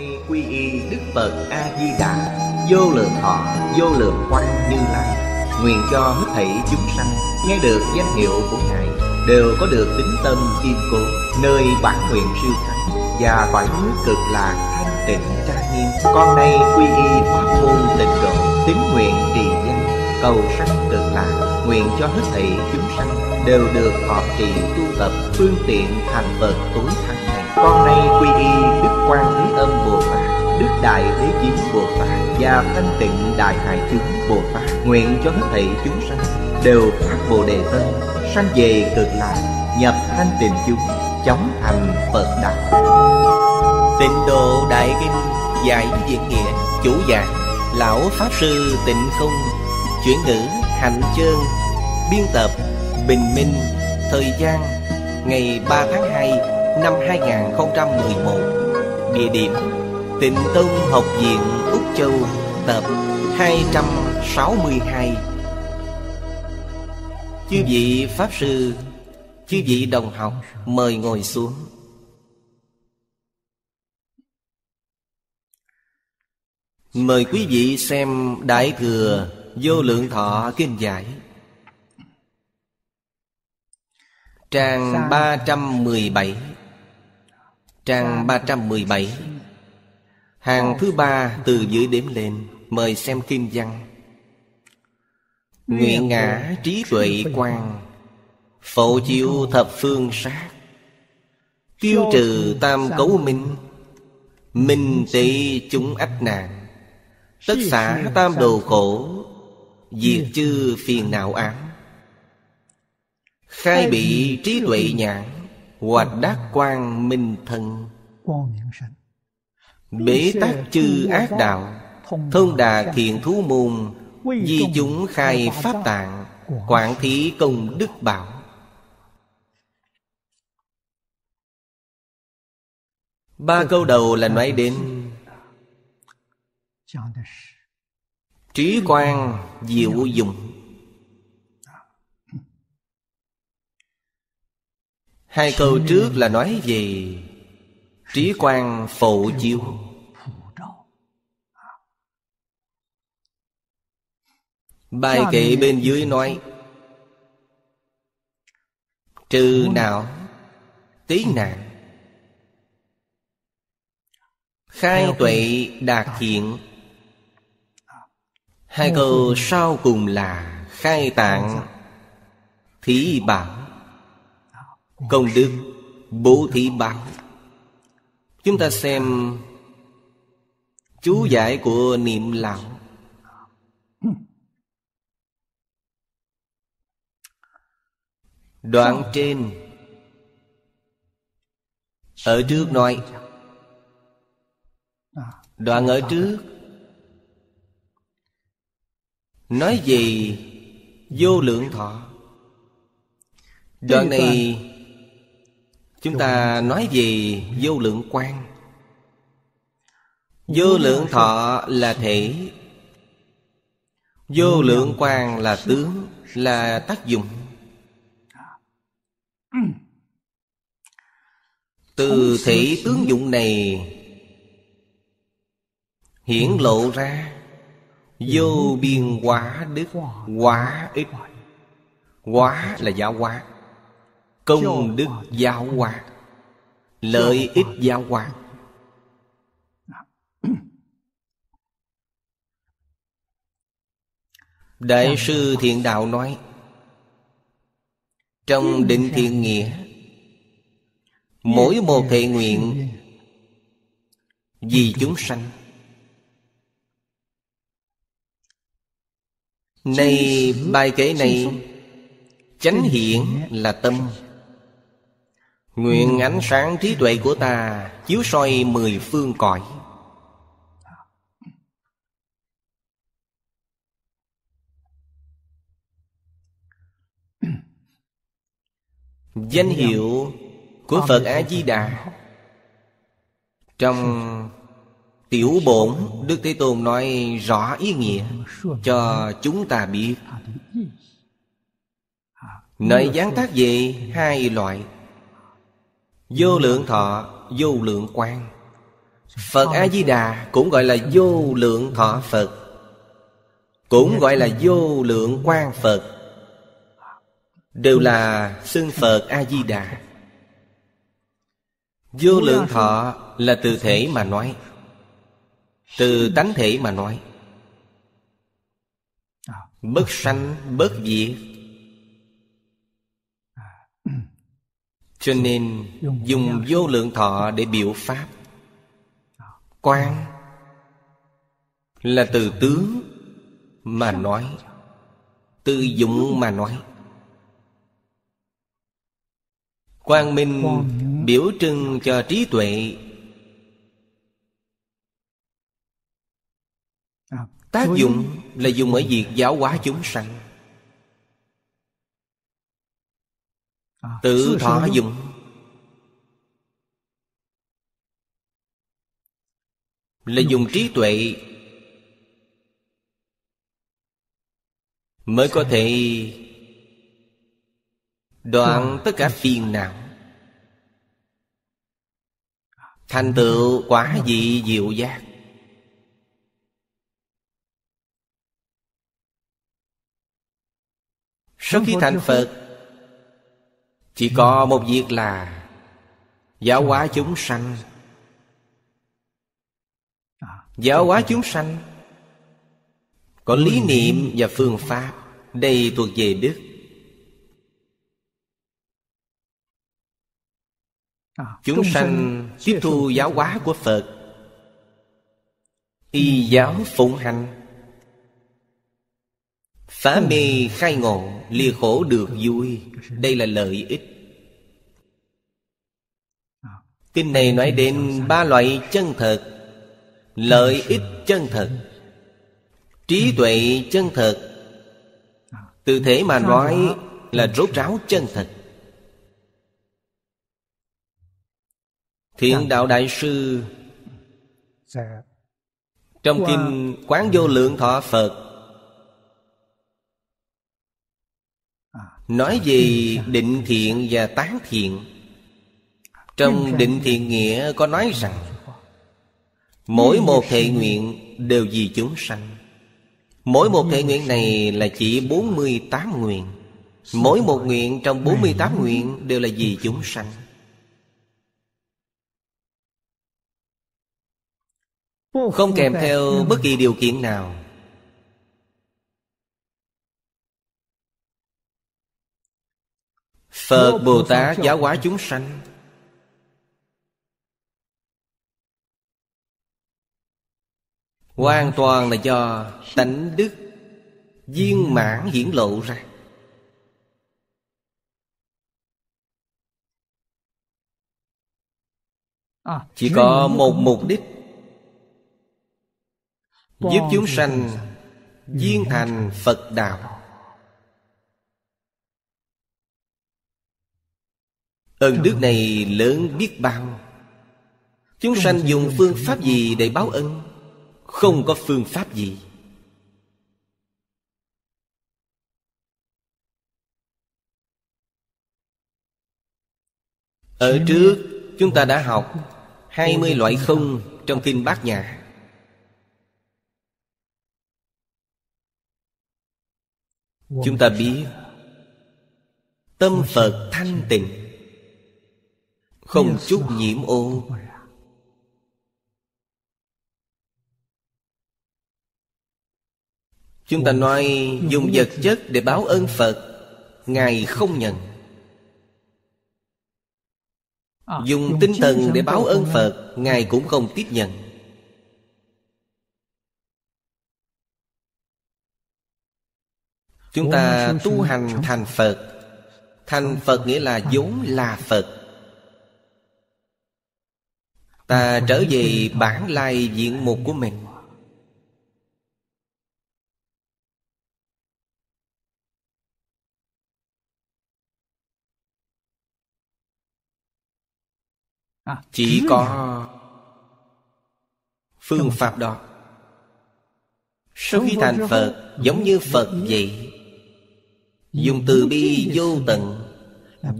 Nay quy y Đức Phật A-di-đà. Vô lượng thọ, vô lượng quang như lai. Nguyện cho hết thảy chúng sanh Nghe được danh hiệu của Ngài Đều có được tính tâm kiên cố Nơi bản nguyện siêu thắng Và cõi nước cực lạc thanh tịnh trang nghiêm. Con nay quy y pháp môn tịnh độ Tín nguyện trì danh Cầu sanh cực lạc. Nguyện cho hết thảy chúng sanh Đều được thọ trì tu tập Phương tiện thành Phật tối thắng. Con nay quy y, Đức Quan Thế Âm Bồ Tát, Đức Đại Thế chín Bồ Tát Và Thanh Tịnh Đại Hải Chúng Bồ Tát, Nguyện cho hết thảy chúng sanh Đều phát Bồ Đề Tâm, Sanh về cực lạc, Nhập thanh tịnh chúng, Chóng thành Phật Đạo Tịnh độ Đại Kinh Giải diễn nghĩa Chủ giảng Lão Pháp Sư Tịnh Không, Chuyển ngữ Hạnh Chơn Biên tập Bình Minh, Thời gian Ngày 3 tháng 2 năm 2011 Địa điểm Tịnh Tông Học viện Úc Châu Tập 262 Chư vị Pháp Sư Chư vị đồng học Mời ngồi xuống. Mời quý vị xem Đại Thừa Vô Lượng Thọ Kinh Giải. Trang 317 Trang 317 Hàng thứ ba từ dưới đếm lên Mời xem kinh văn. Nguyện ngã trí tuệ quan Phổ chiếu thập phương sát. Tiêu trừ tam cấu minh Minh tị chúng ách nạn Tất xả tam đồ khổ Diệt chư phiền não ám. Khai bị trí tuệ nhãn Hoạch đắc quang minh thân. Bế tắc chư ác đạo Thông đà thiện thú môn, Di chúng khai pháp tạng, Quảng thí công đức bảo. Ba câu đầu là nói đến Trí quan diệu dụng. Hai câu trước là nói về Trí quan phổ chiếu. Bài kệ bên dưới nói, Trừ não Tí nạn, Khai tuệ đạt thiện. Hai câu sau cùng là, Khai tạng Thí bảo Công đức Bố thí báo Chúng ta xem Chú giải của niệm lão Đoạn trên. Ở trước nói, Đoạn ở trước. Nói gì Vô lượng thọ. Đoạn này Chúng ta nói về vô lượng quan Vô lượng thọ là thể. Vô lượng quan là tướng Là tác dụng. Từ thể tướng dụng này Hiển lộ ra. Vô biên quả đức Quả ích. Quả là giáo hóa Công đức giáo hóa Lợi ích giáo hóa Đại sư Thiện Đạo nói Trong định thiện nghĩa Mỗi một thệ nguyện Vì chúng sanh. Này bài kể này Chánh hiện là tâm Nguyện ánh sáng trí tuệ của ta Chiếu soi mười phương cõi. Danh hiệu của Phật A-di-đà Trong tiểu bổn Đức Thế Tôn nói rõ ý nghĩa Cho chúng ta biết. Nơi gián tác về hai loại. Vô lượng thọ, vô lượng quan Phật A-di-đà cũng gọi là vô lượng thọ Phật Cũng gọi là vô lượng quan Phật Đều là xưng Phật A-di-đà Vô lượng thọ là từ thể mà nói Từ tánh thể mà nói. Bất sanh bất diệt Cho nên dùng vô lượng thọ để biểu pháp. Quan Là từ tướng mà nói, Từ dụng mà nói. Quang minh biểu trưng cho trí tuệ. Tác dụng là dùng ở việc giáo hóa chúng sanh. Tự thọ dụng Là dùng trí tuệ Mới có thể Đoạn tất cả phiền não. Thành tựu quả vị diệu giác. Sau khi thành Phật Chỉ có một việc là Giáo hóa chúng sanh. Giáo hóa chúng sanh Có lý niệm và phương pháp Đây thuộc về Đức. Chúng sanh tiếp thu giáo hóa của Phật Y giáo phụng hành Phá mê khai ngộ Lìa khổ được vui. Đây là lợi ích. Kinh này nói đến ba loại chân thật. Lợi ích chân thật, Trí tuệ chân thật. Từ thế mà nói là rốt ráo chân thật. Thiện đạo đại sư. Trong kinh Quán vô lượng thọ Phật Nói về định thiện và tán thiện. Trong định thiện nghĩa có nói rằng, Mỗi một thệ nguyện đều vì chúng sanh. Mỗi một thệ nguyện này là chỉ 48 nguyện. Mỗi một nguyện trong 48 nguyện đều là vì chúng sanh. Không kèm theo bất kỳ điều kiện nào. Phật Bồ Tát giáo hóa chúng sanh. Hoàn toàn là do tánh đức Viên mãn hiển lộ ra. Chỉ có một mục đích Giúp chúng sanh Viên thành Phật Đạo Ơn đức này lớn biết bao. Chúng sanh dùng phương pháp gì để báo ân? Không có phương pháp gì. Ở trước chúng ta đã học 20 loại không trong kinh bát nhã. Chúng ta biết Tâm Phật thanh tịnh không chút nhiễm ô. Chúng ta nói dùng vật chất để báo ơn Phật, Ngài không nhận. Dùng tinh thần để báo ơn Phật, Ngài cũng không tiếp nhận. Chúng ta tu hành thành Phật. Thành Phật nghĩa là vốn là Phật. Ta trở về bản lai diện mục của mình. Chỉ có Phương pháp đó. Sau khi thành Phật Giống như Phật vậy. Dùng từ bi vô tận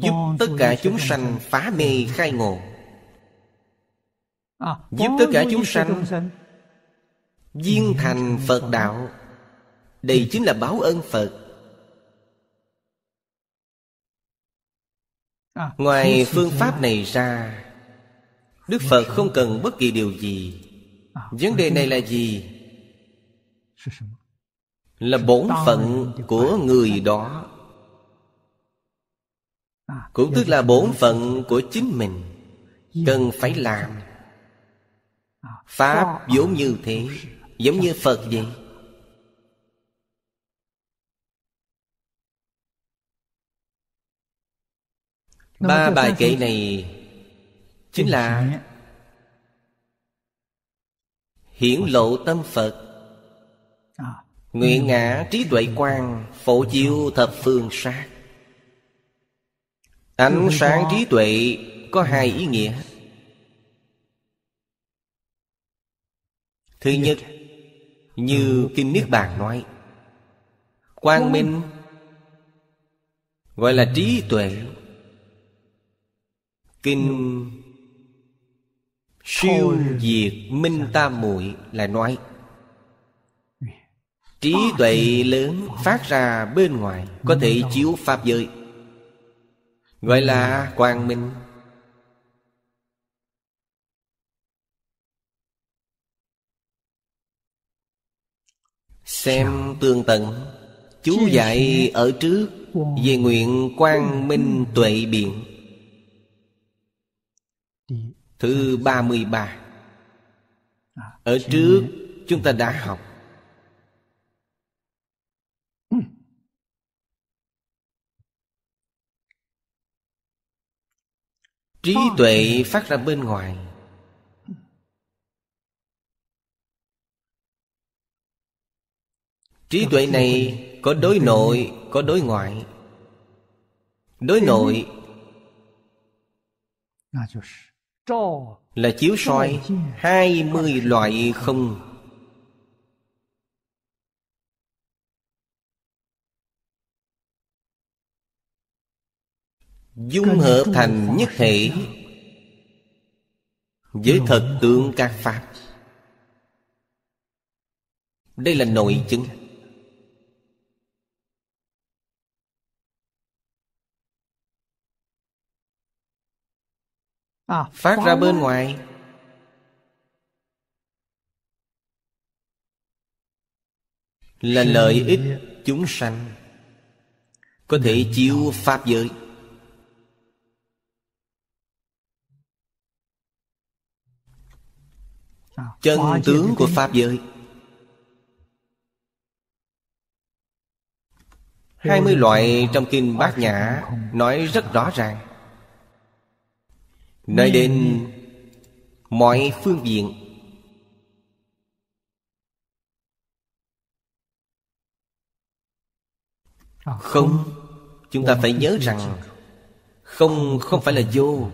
Giúp tất cả chúng sanh phá mê khai ngộ Giúp tất cả chúng sanh. Viên thành Phật đạo. Đây chính là báo ơn Phật. Ngoài phương pháp này ra Đức Phật không cần bất kỳ điều gì. Vấn đề này là gì? Là bổn phận của người đó. Cũng tức là bổn phận của chính mình. Cần phải làm Pháp vốn như thế Giống như Phật vậy. Ba bài kệ này Chính là Hiển lộ tâm Phật Nguyện ngã trí tuệ quan Phổ chiếu thập phương sát. Ánh sáng trí tuệ có hai ý nghĩa Thứ nhất Như Kinh Niết Bàn nói Quang minh Gọi là trí tuệ. Kinh Siêu diệt minh tam muội là nói Trí tuệ lớn phát ra bên ngoài Có thể chiếu Pháp giới Gọi là quang minh Xem tương tận Chú dạy ở trước Về nguyện quang minh tuệ biện. Thứ 33 Ở trước chúng ta đã học. Trí tuệ phát ra bên ngoài Trí tuệ này có đối nội, có đối ngoại. Đối nội là chiếu soi hai mươi loại không. Dung hợp thành nhất thể với thật tướng các pháp. Đây là nội chứng. Phát ra bên ngoài. Là lợi ích chúng sanh có thể chiếu pháp giới. Chân tướng của pháp giới. Hai mươi loại trong kinh bát nhã nói rất rõ ràng nói đến mọi phương diện. Không, chúng ta phải nhớ rằng không không phải là vô.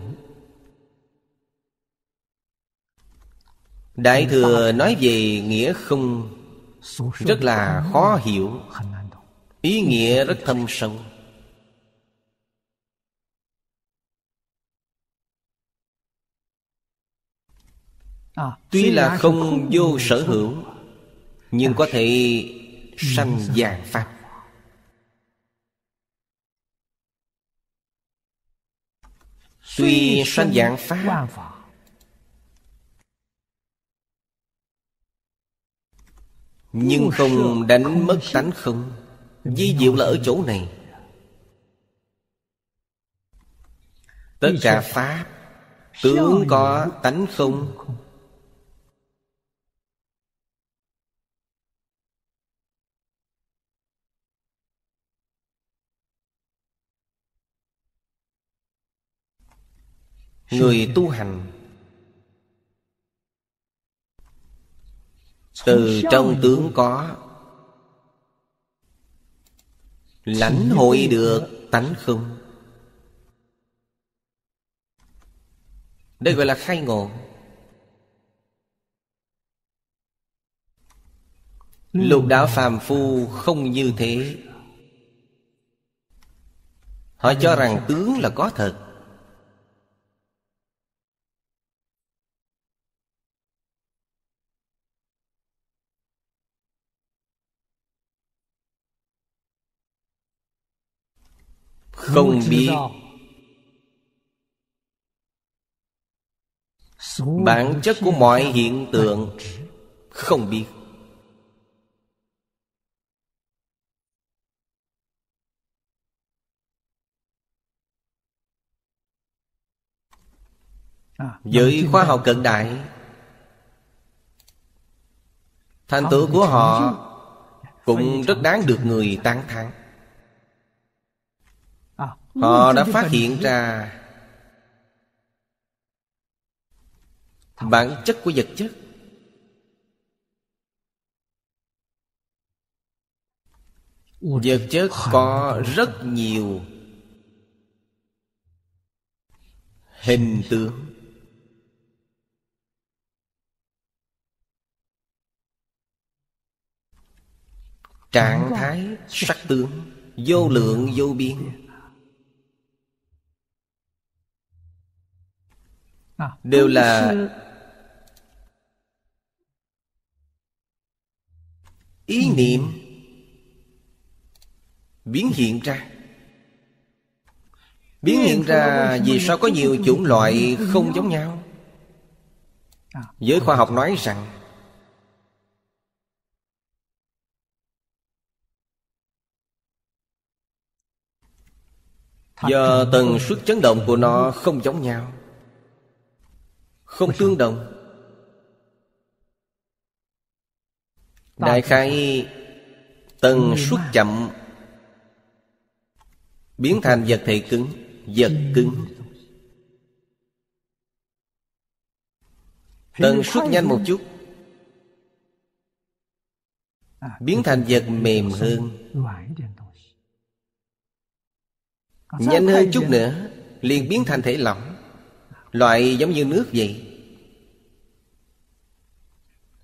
Đại thừa nói về nghĩa không, rất là khó hiểu. Ý nghĩa rất thâm sâu. Tuy là không vô sở hữu Nhưng có thể sanh dạng Pháp Tuy sanh dạng Pháp Nhưng không đánh mất tánh không. Di diệu là ở chỗ này. Tất cả Pháp Tướng có tánh không Người tu hành. Từ trong tướng có. Lãnh hội được tánh không? Đây gọi là khai ngộ. Lục đạo phàm phu không như thế. Họ cho rằng tướng là có thật Không biết. Bản chất của mọi hiện tượng Không biết. Với khoa học cận đại. Thành tựu của họ Cũng rất đáng được người tán thán Họ đã phát hiện ra Bản chất của vật chất. Vật chất có rất nhiều Hình tướng Trạng thái sắc tướng Vô lượng vô biên Đều là ý niệm biến hiện ra. Biến hiện ra vì sao có nhiều chủng loại không giống nhau? À, giới khoa học nói rằng do tần suất chấn động của nó không giống nhau không tương đồng. Đại khai tần suất chậm biến thành vật thể cứng vật cứng. tần suất nhanh một chút. Biến thành vật mềm hơn. nhanh hơn chút nữa liền biến thành thể lỏng. Loại giống như nước vậy.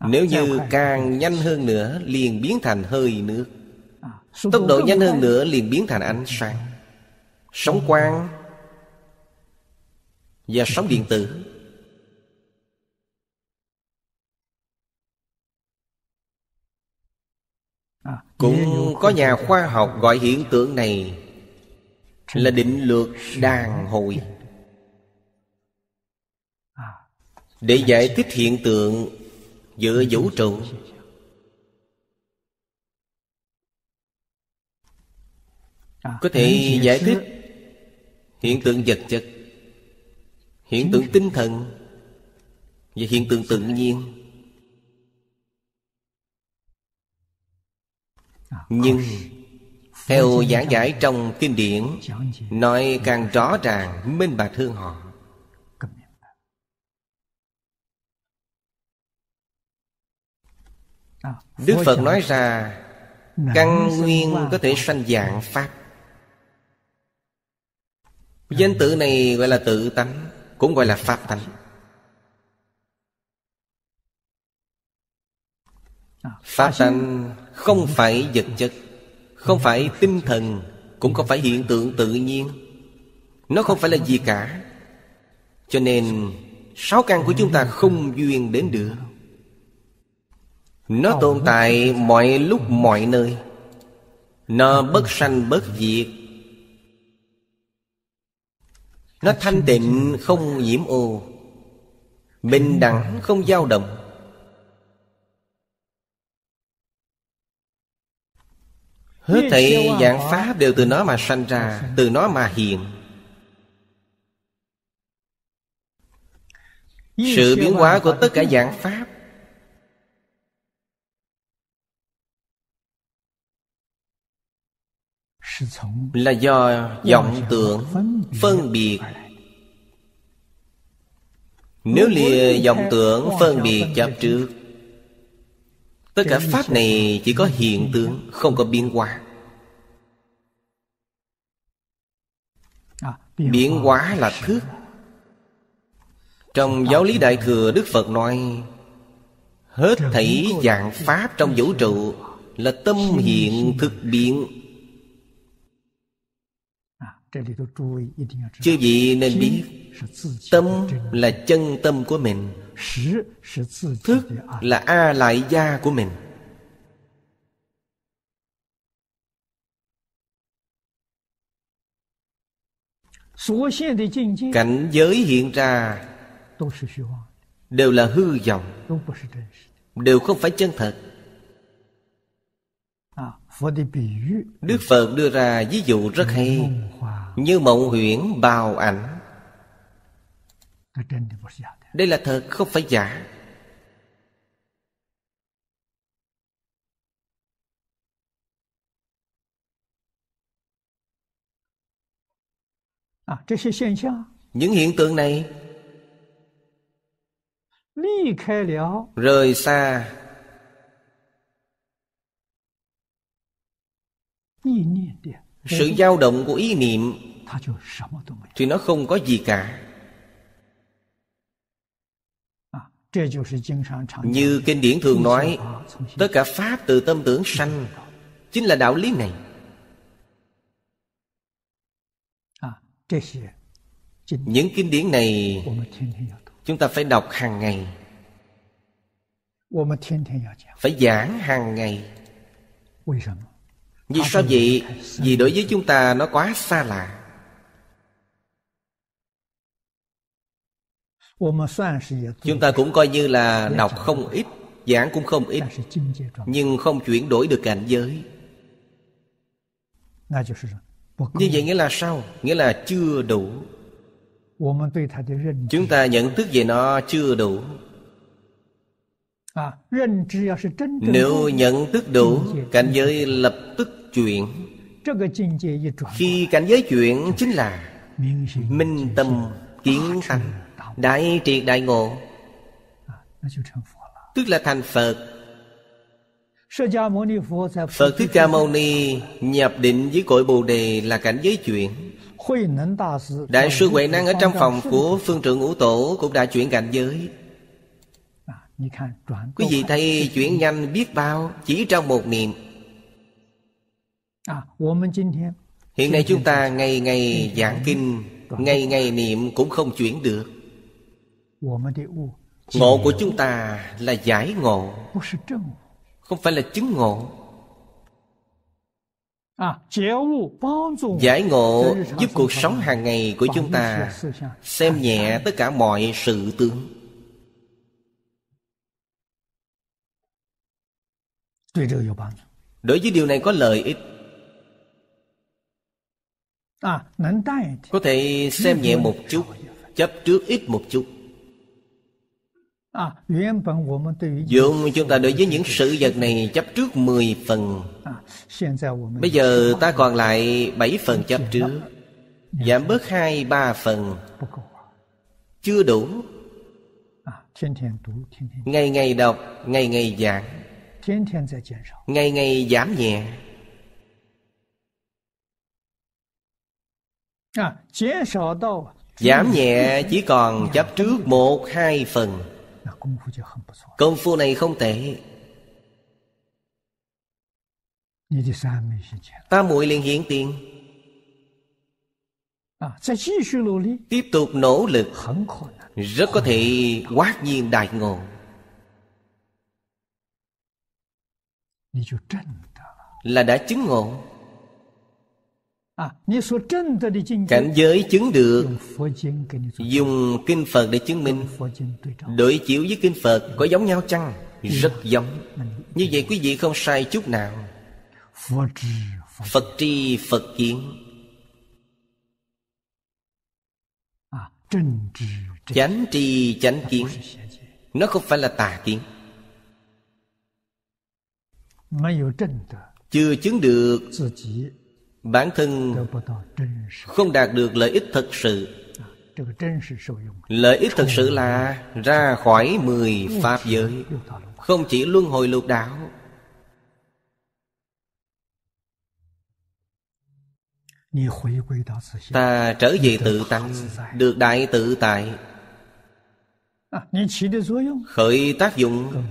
Nếu như càng nhanh hơn nữa liền biến thành hơi nước. Tốc độ nhanh hơn nữa liền biến thành ánh sáng. Sóng quang Và sóng điện tử. Cũng có nhà khoa học gọi hiện tượng này Là định luật đàn hồi. Để giải thích hiện tượng giữa vũ trụ. Có thể giải thích hiện tượng vật chất hiện tượng tinh thần và hiện tượng tự nhiên. Nhưng theo giảng giải trong kinh điển nói càng rõ ràng minh bạch hơn họ. Đức Phật nói ra Căn nguyên có thể sanh dạng Pháp. Danh tự này gọi là tự tánh Cũng gọi là Pháp tánh. Pháp tánh không phải vật chất Không phải tinh thần Cũng không phải hiện tượng tự nhiên. Nó không phải là gì cả. Cho nên Sáu căn của chúng ta không duyên đến được nó tồn tại mọi lúc mọi nơi. Nó bất sanh bất diệt. Nó thanh tịnh không nhiễm ô. Bình đẳng không dao động. Hết thảy dạng pháp đều từ nó mà sanh ra từ nó mà hiện. Sự biến hóa của tất cả dạng pháp là do vọng tưởng phân biệt. Nếu lìa vọng tưởng phân biệt chấp trước, tất cả pháp này chỉ có hiện tượng, không có biến hóa. Biến hóa là thức. Trong giáo lý đại thừa, đức phật nói, hết thảy dạng pháp trong vũ trụ là tâm hiện thực biến. Chư vị nên biết Tâm là chân tâm của mình. Thức là A lại gia của mình. Cảnh giới hiện ra Đều là hư vọng Đều không phải chân thật. Đức Phật đưa ra ví dụ rất hay. Như mộng huyễn bào ảnh. Đây là thật không phải giả. Những hiện tượng này Rời xa. Ý niệm sự dao động của ý niệm thì nó không có gì cả. À, Như kinh điển thường nói tất cả pháp từ tâm tưởng sanh chính là đạo lý này. À, Những kinh điển này chúng ta phải đọc hàng ngày. Phải giảng hàng ngày. Vì sao vậy? Vì đối với chúng ta nó quá xa lạ. Chúng ta cũng coi như là đọc không ít Giảng cũng không ít Nhưng không chuyển đổi được cảnh giới. Như vậy nghĩa là sao? Nghĩa là chưa đủ. Chúng ta nhận thức về nó chưa đủ. À, Nếu nhận thức đủ Cảnh giới lập tức chuyển khi cảnh giới chuyển chính là minh tâm kiến thánh đại triệt đại ngộ. Tức là thành phật. Phật Thích Ca Mâu Ni nhập định với cội Bồ Đề là cảnh giới chuyển Đại sư Huệ Năng ở trong phòng của Phương trưởng Ngũ Tổ cũng đã chuyển cảnh giới. Quý vị thấy chuyển nhanh biết bao chỉ trong một niệm. Hiện nay chúng ta ngày ngày giảng kinh Ngày ngày niệm cũng không chuyển được. Ngộ của chúng ta là giải ngộ. Không phải là chứng ngộ. Giải ngộ giúp cuộc sống. hàng ngày của chúng ta Xem nhẹ tất cả mọi sự tướng. Đối với điều này có lợi ích có thể xem nhẹ một chút chấp trước ít một chút. Dường chúng ta đối với những sự vật này chấp trước 10 phần. Bây giờ ta còn lại 7 phần chấp trước Giảm bớt 2-3 phần. Chưa đủ. Ngày ngày đọc, ngày ngày giảng. Ngày ngày giảm nhẹ. Giảm nhẹ chỉ còn chấp trước một hai phần. Công phu này không tệ. Ta muội liền hiện tiền. Tiếp tục nỗ lực. Rất có thể quát nhiên đại ngộ. Là đã chứng ngộ cảnh giới chứng được. Dùng kinh phật để chứng minh. Đối chiếu với kinh phật có giống nhau chăng? Rất giống. như vậy quý vị không sai chút nào. Phật tri phật kiến. Chánh tri chánh kiến. Nó không phải là tà kiến. Chưa chứng được bản thân không đạt được lợi ích thật sự. Lợi ích thật sự là ra khỏi mười pháp giới, không chỉ luân hồi lục đạo. Ta trở về tự tăng được đại tự tại. Khởi tác dụng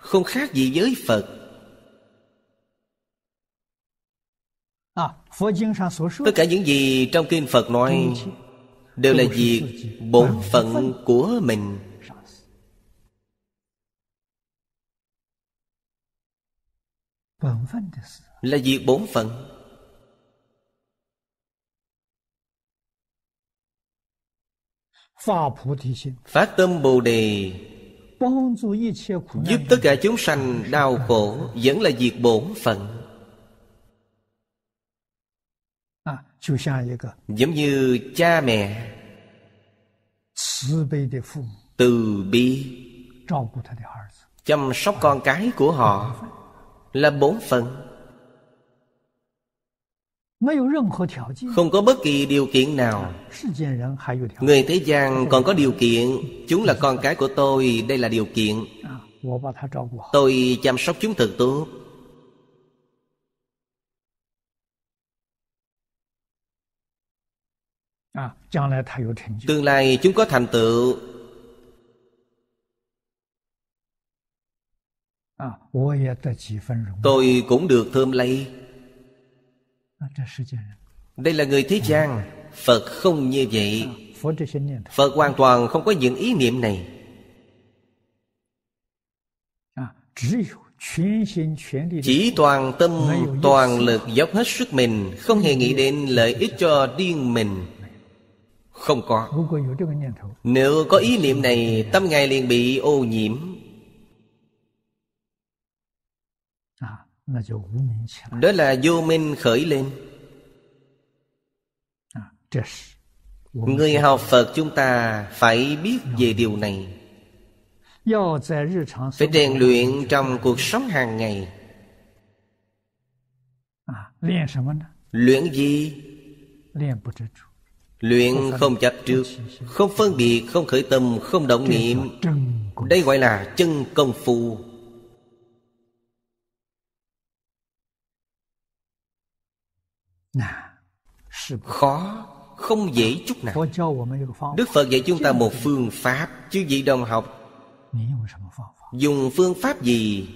không khác gì với phật. Tất cả những gì trong kinh Phật nói Đều là việc bổn phận của mình. Là việc bổn phận. Phát tâm Bồ Đề. Giúp tất cả chúng sanh đau khổ Vẫn là việc bổn phận. giống như cha mẹ từ bi chăm sóc con cái của họ là bốn phần. không có bất kỳ điều kiện nào. người thế gian còn có điều kiện. Chúng là con cái của tôi đây là điều kiện. tôi chăm sóc chúng thật tốt. tương lai chúng có thành tựu。tôi cũng được thơm lây。đây là người thế gian phật không như vậy。phật hoàn toàn không có những ý niệm này。chỉ toàn tâm toàn lực dốc hết sức mình không hề nghĩ đến lợi ích cho riêng mình。không có. Nếu có ý niệm này Tâm ngài liền bị ô nhiễm. À, Đó là vô minh khởi lên. À, Người học Phật chúng ta phải biết về điều này. Phải rèn luyện trong cuộc sống hàng ngày. À, luyện gì? Luyện không chấp trước Không phân biệt, không khởi tâm, không động niệm. Đây gọi là chân công phu. Khó không dễ chút nào. Đức Phật dạy chúng ta một phương pháp Chứ vị đồng học. Dùng phương pháp gì?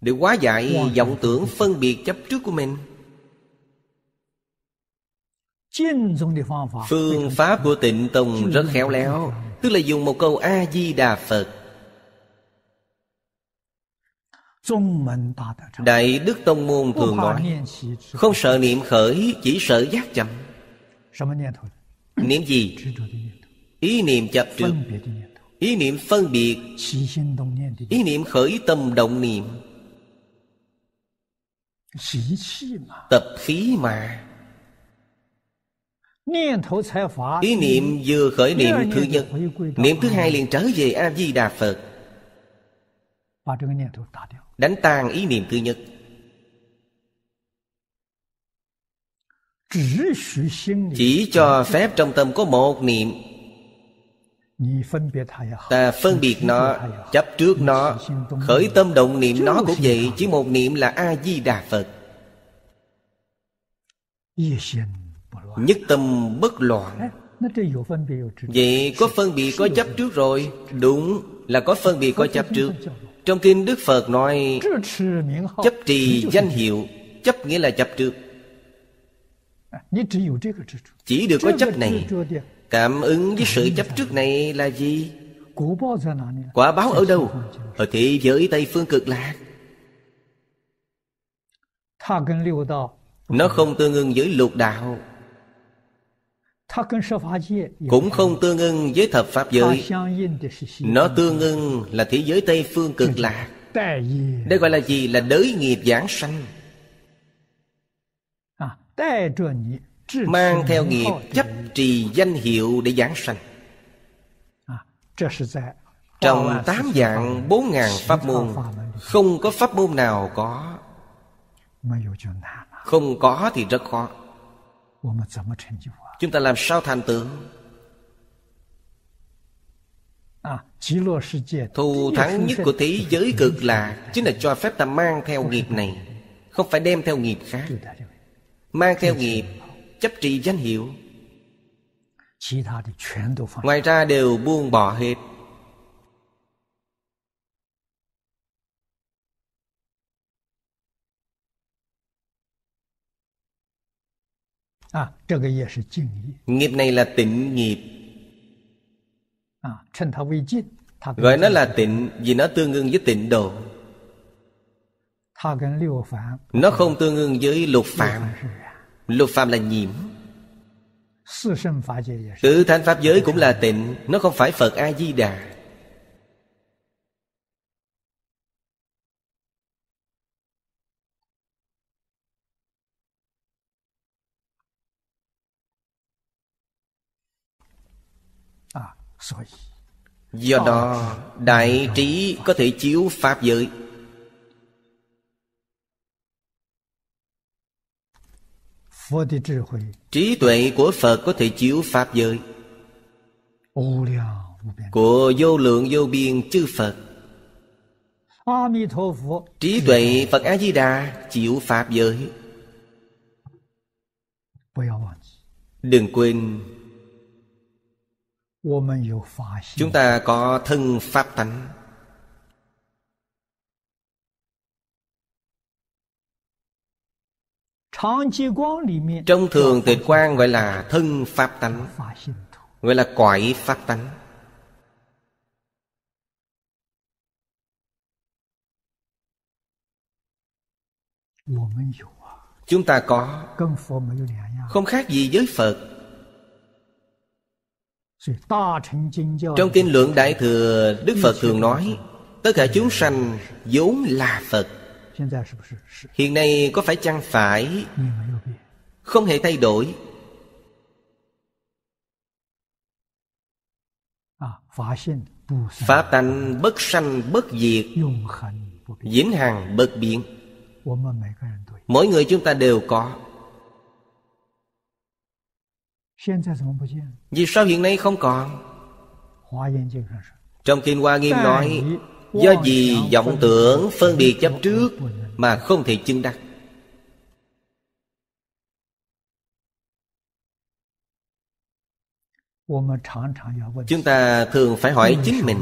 để hóa giải vọng tưởng phân biệt chấp trước của mình. Phương pháp của tịnh tông rất khéo léo, tức là dùng một câu a di đà phật. Đại đức tông môn thường nói, không sợ niệm khởi, chỉ sợ giác chậm. Niệm gì? Ý niệm chập trước, ý niệm phân biệt, ý niệm khởi tâm động niệm. Tập khí mà. Ý niệm vừa khởi niệm thứ nhất. Niệm thứ hai liền trở về A-di-đà Phật. Đánh tan ý niệm thứ nhất. Chỉ cho phép trong tâm có một niệm ta phân biệt nó chấp trước nó khởi tâm động niệm nó cũng vậy chỉ một niệm là a di đà phật. Nhất tâm bất loạn. Vậy có phân biệt có chấp trước rồi. Đúng là có phân biệt có chấp trước. trong kinh đức phật nói chấp trì danh hiệu. Chấp nghĩa là chấp trước. Chỉ được có chấp này. Cảm ứng với sự chấp trước này là gì? Quả báo ở đâu? Ở thế giới Tây Phương cực lạc. Nó không tương ứng với lục đạo. Cũng không tương ưng với thập pháp giới. Nó tương ưng là thế giới tây phương cực lạc. Đây gọi là gì? Là đới nghiệp giảng sanh. Mang theo nghiệp chấp trì danh hiệu để giảng sanh. Trong tám dạng bốn ngàn pháp môn Không có pháp môn nào có. Không có thì rất khó. Chúng ta làm sao thành tựu? Thù thắng nhất của thế giới cực là, Chính là cho phép ta mang theo nghiệp này. Không phải đem theo nghiệp khác. Mang theo nghiệp chấp trì danh hiệu. ngoài ra đều buông bỏ hết. nghiệp này là tịnh nghiệp. gọi nó là tịnh vì nó tương ứng với tịnh độ. nó không tương ứng với lục phạm. Lục phạm là nhiễm Tứ thanh pháp giới cũng là tịnh Nó không phải Phật A-di-đà Do đó Đại trí có thể chiếu Pháp giới. Trí tuệ của Phật có thể chiếu Pháp giới. Của vô lượng vô biên chư Phật. Trí tuệ Phật A-di-đà chịu Pháp giới. Đừng quên. Chúng ta có thân Pháp tánh. Trong thường tịch quan gọi là thân pháp tánh. Gọi là cõi pháp tánh. Chúng ta có. Không khác gì với Phật. Trong kinh luận Đại Thừa Đức Phật thường nói Tất cả chúng sanh vốn là Phật hiện nay có phải chăng phải? không hề thay đổi. phá tánh bất sanh bất diệt. vĩnh hằng bất biến. mỗi người chúng ta đều có. vì sao hiện nay không còn? trong kinh hoa nghiêm nói Do gì vọng tưởng phân biệt chấp trước Mà không thể chứng đắc. Chúng ta thường phải hỏi chính mình,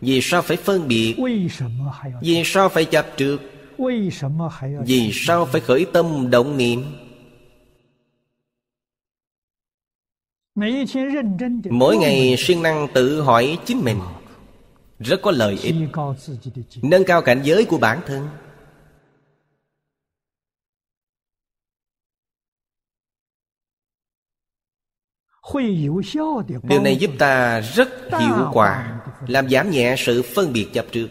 Vì sao phải phân biệt? Vì sao phải chấp trước? Vì sao phải khởi tâm động niệm? Mỗi ngày siêng năng tự hỏi chính mình rất có lợi ích, nâng cao cảnh giới của bản thân. Điều này giúp ta rất hiệu quả, làm giảm nhẹ sự phân biệt chập trước.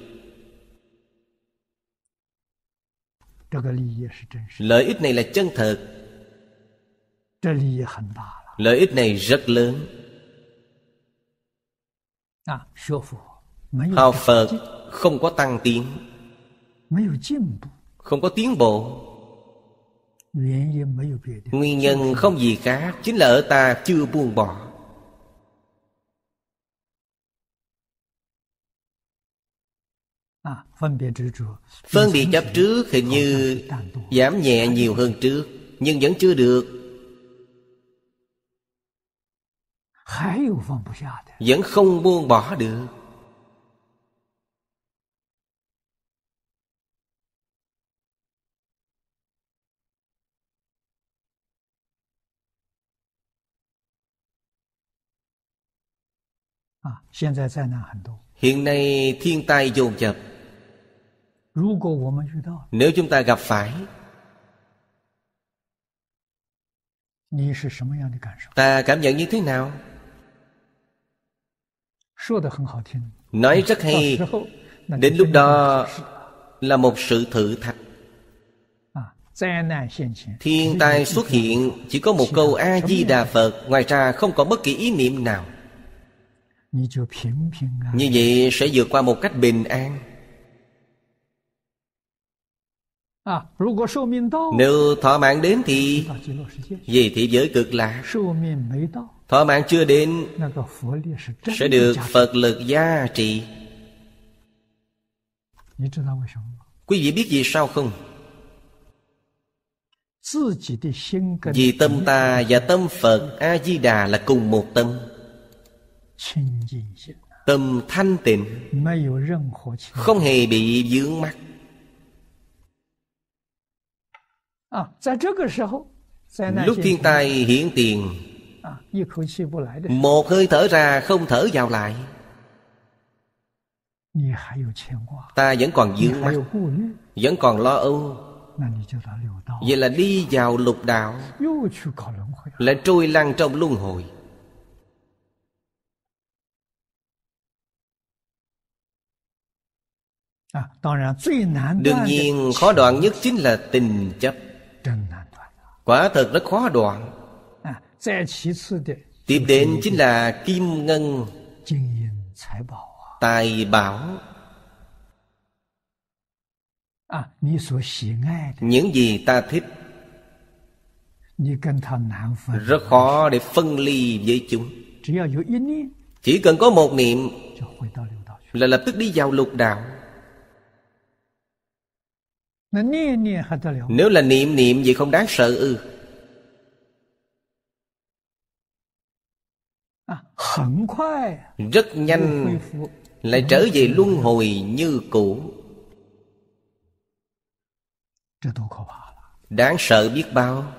Lợi ích này là chân thật. Lợi ích này rất lớn. Học Phật không có tăng tiến Không có tiến bộ. Nguyên nhân không gì khác Chính là ở ta chưa buông bỏ. Phân biệt chấp trước hình như giảm nhẹ nhiều hơn trước Nhưng vẫn chưa được. Vẫn không buông bỏ được. Hiện nay thiên tai dồn dập. Nếu chúng ta gặp phải Ta cảm nhận như thế nào? Nói rất hay. Đến lúc đó là một sự thử thách. Thiên tai xuất hiện chỉ có một câu A-di-đà Phật. Ngoài ra không có bất kỳ ý niệm nào. Như vậy sẽ vượt qua một cách bình an. Nếu thọ mạng đến thì Về thị giới cực lạc. Thọ mạng chưa đến Sẽ được Phật lực gia trị Quý vị biết vì sao không? Vì tâm ta và tâm Phật A-di-đà là cùng một tâm. Tâm thanh tịnh Không hề bị dướng mắt Lúc thiên tai hiển tiền Một hơi thở ra không thở vào lại. Ta vẫn còn dướng mắt Vẫn còn lo âu。Vậy là đi vào lục đạo Lại trôi lăn trong luân hồi。Đương nhiên khó đoạn nhất chính là tình chấp。Quả thật rất khó đoạn。Tiếp đến chính là kim ngân。Tài bảo。Những gì ta thích。Rất khó để phân ly với chúng。Chỉ cần có một niệm。Là lập tức đi vào lục đạo。nếu là niệm niệm vậy không đáng sợ ư. Rất nhanh Lại trở về luân hồi như cũ. Đáng sợ biết bao.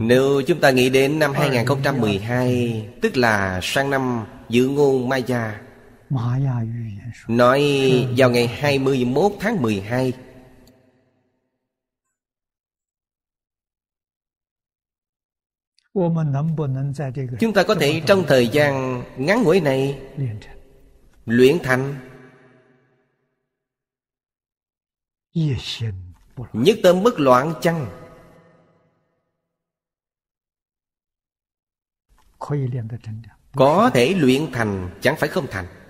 Nếu chúng ta nghĩ đến năm 2012 Tức là sang năm dự ngôn Maya Nói vào ngày 21 tháng 12 Chúng ta có thể trong thời gian ngắn ngủi này Luyện thành Nhất tâm bất loạn chăng? Có thể luyện thành Chẳng phải không thành.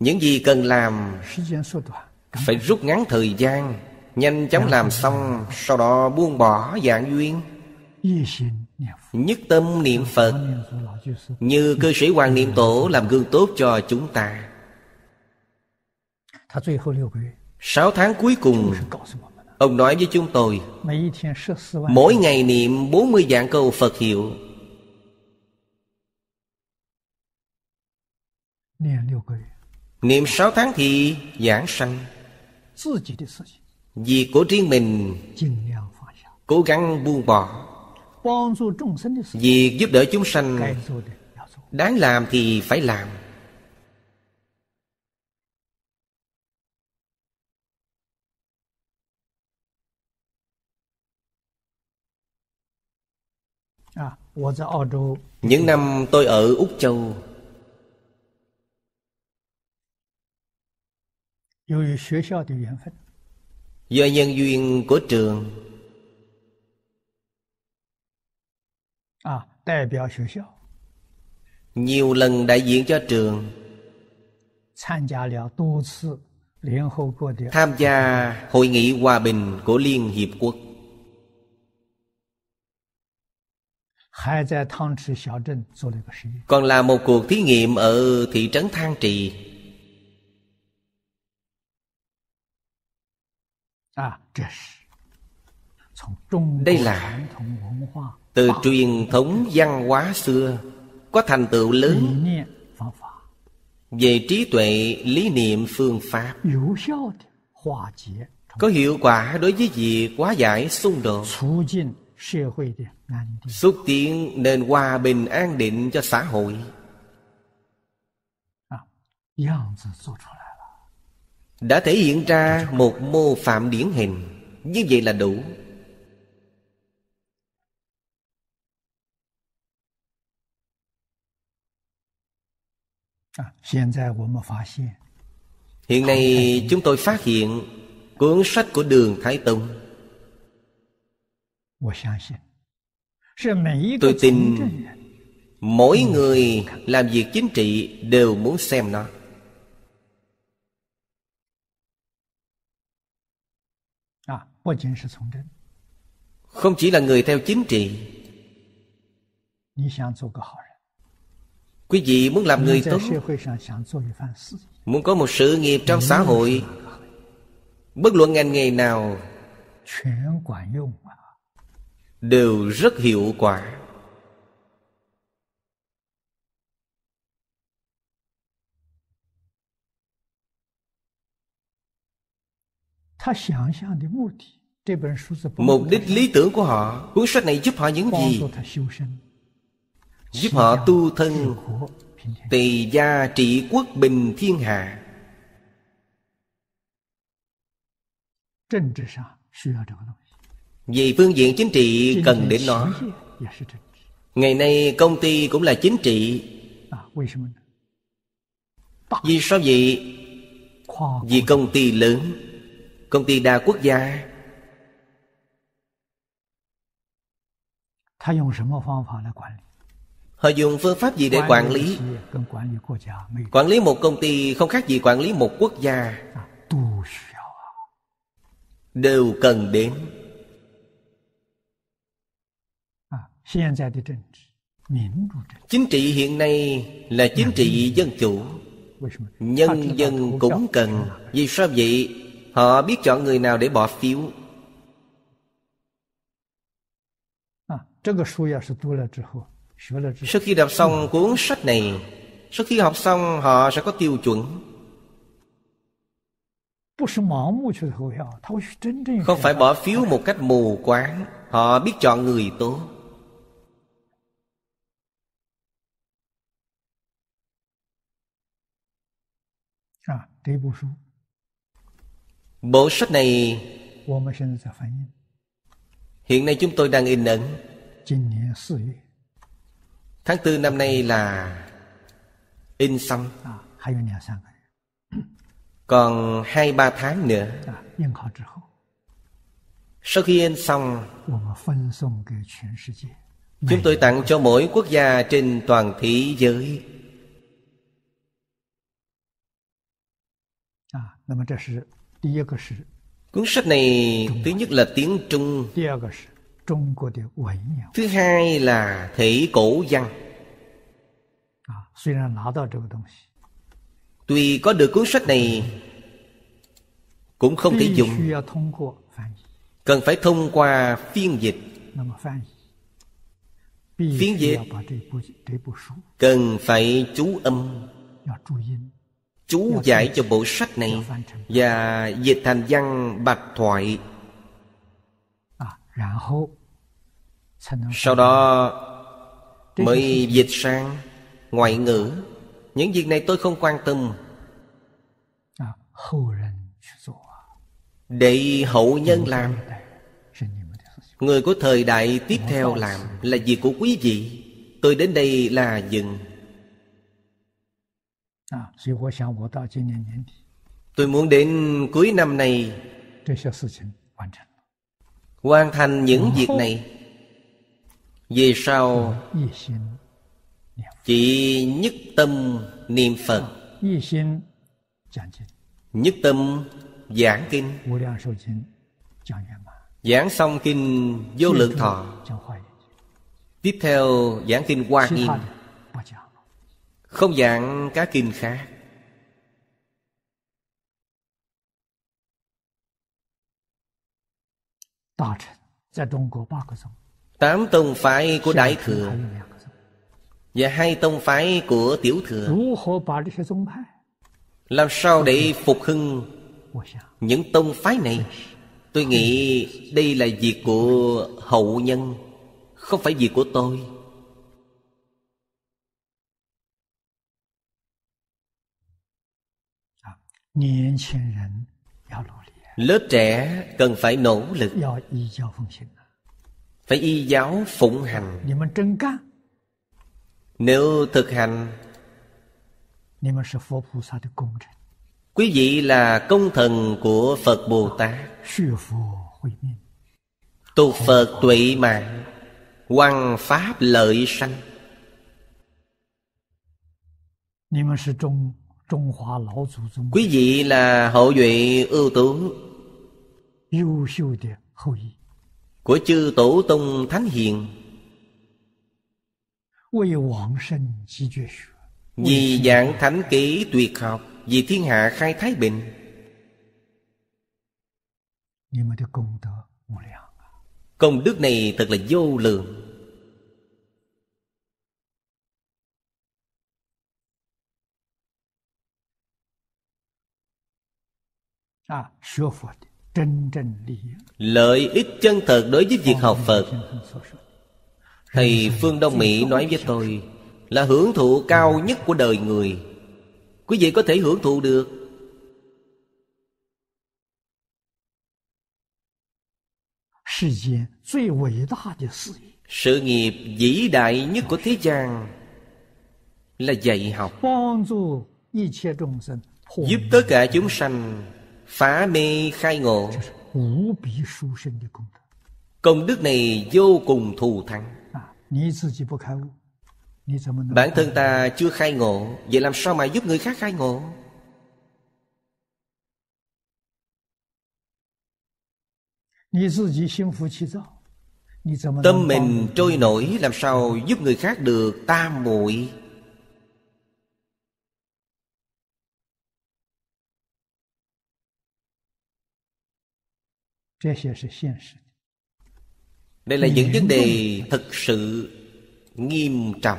những gì cần làm phải rút ngắn thời gian nhanh chóng làm xong sau đó buông bỏ dạng duyên. nhất tâm niệm phật như cư sĩ hoàng niệm tổ làm gương tốt cho chúng ta. sáu tháng cuối cùng ông nói với chúng tôi mỗi ngày niệm 40 dạng câu phật hiệu Niệm sáu tháng thì giảng sanh. Việc của riêng mình Cố gắng buông bỏ. Việc giúp đỡ chúng sanh Đáng làm thì phải làm. Những năm tôi ở Úc Châu Do nhân duyên của trường. Nhiều lần đại diện cho trường. Tham gia hội nghị hòa bình của Liên Hiệp Quốc. Còn là một cuộc thí nghiệm ở thị trấn Thang Trì. Đây là từ truyền thống văn hóa xưa có thành tựu lớn. Về trí tuệ lý niệm phương pháp. Có hiệu quả đối với việc quá giải xung đột. Xúc tiến nền hòa bình an định cho xã hội đã thể hiện ra một mô phạm điển hình. Như vậy là đủ. Hiện nay chúng tôi phát hiện cuốn sách của đường thái tông. Tôi tin mỗi người làm việc chính trị đều muốn xem nó. Không chỉ là người theo chính trị. Quý vị muốn làm người tốt. Muốn có một sự nghiệp trong xã hội. Bất luận ngành nghề nào. Đều rất hiệu quả. Mục đích lý tưởng của họ Cuốn sách này giúp họ những gì? Giúp họ tu thân Tỳ gia trị quốc bình thiên hạ. Vì phương diện chính trị cần đến nó. Ngày nay công ty cũng là chính trị. À, vì sao vậy? Vì công ty lớn. Công ty đa quốc gia. Họ dùng phương pháp gì để quản lý? Quản lý một công ty không khác gì quản lý một quốc gia. Đều cần đến. Chính trị hiện nay là chính trị dân chủ. Nhân dân cũng cần. Vì sao vậy? Họ biết chọn người nào để bỏ phiếu 啊，这个书要是读了之后，学了之后， Sau khi đọc xong cuốn sách này Sau khi học xong họ sẽ có tiêu chuẩn 不是盲目去投票，他会去真正 Không 选 phải 择 bỏ phiếu một cách mù quáng Họ biết chọn người tốt 啊。这部书 Bộ sách này Hiện nay chúng tôi đang in ấn. Tháng 4 năm nay là In xong. Còn 2-3 tháng nữa. Sau khi in xong Chúng tôi tặng cho mỗi quốc gia trên toàn thế giới. Cuốn sách này thứ nhất là tiếng Trung. Thứ hai là thể cổ văn. Tuy có được cuốn sách này Cũng không thể dùng. Cần phải thông qua phiên dịch. Phiên dịch Cần phải chú âm chú giải cho bộ sách này và dịch thành văn bạch thoại. Sau đó mới dịch sang ngoại ngữ. Những việc này tôi không quan tâm. Để hậu nhân làm. người của thời đại tiếp theo làm là việc của quý vị. Tôi đến đây là dừng. Tôi muốn đến cuối năm này hoàn thành những việc này. Về sau chỉ nhất tâm niệm phật。nhất tâm giảng kinh giảng xong kinh vô lượng thọ。tiếp theo giảng kinh hoa nghiêm。không dạng các kinh khác. Tám tông phái của Đại Thừa Và hai tông phái của Tiểu Thừa. Làm sao để phục hưng Những tông phái này? Tôi nghĩ đây là việc của hậu nhân Không phải việc của tôi. Lớp trẻ cần phải nỗ lực. Phải y giáo phụng hành. Nếu thực hành Quý vị là công thần của Phật Bồ Tát. tu Phật tuệ mạng Quang Pháp lợi sanh. Quý vị là hậu duệ ưu tú. Của chư Tổ Tông Thánh Hiền. Vì giảng thánh ký tuyệt học Vì thiên hạ khai thái bình. Công đức này thật là vô lượng À, lợi ích chân thật đối với việc học phật. Thầy phương đông mỹ nói với tôi là hưởng thụ cao nhất của đời người. Quý vị có thể hưởng thụ được. sự nghiệp vĩ đại nhất của thế gian là dạy học. Giúp tất cả chúng sanh Phá mê khai ngộ. Công đức này vô cùng thù thắng. Bản thân ta chưa khai ngộ, Vậy làm sao mà giúp người khác khai ngộ? Tâm mình trôi nổi, Làm sao giúp người khác được tam muội? đây là những vấn đề thực sự nghiêm trọng.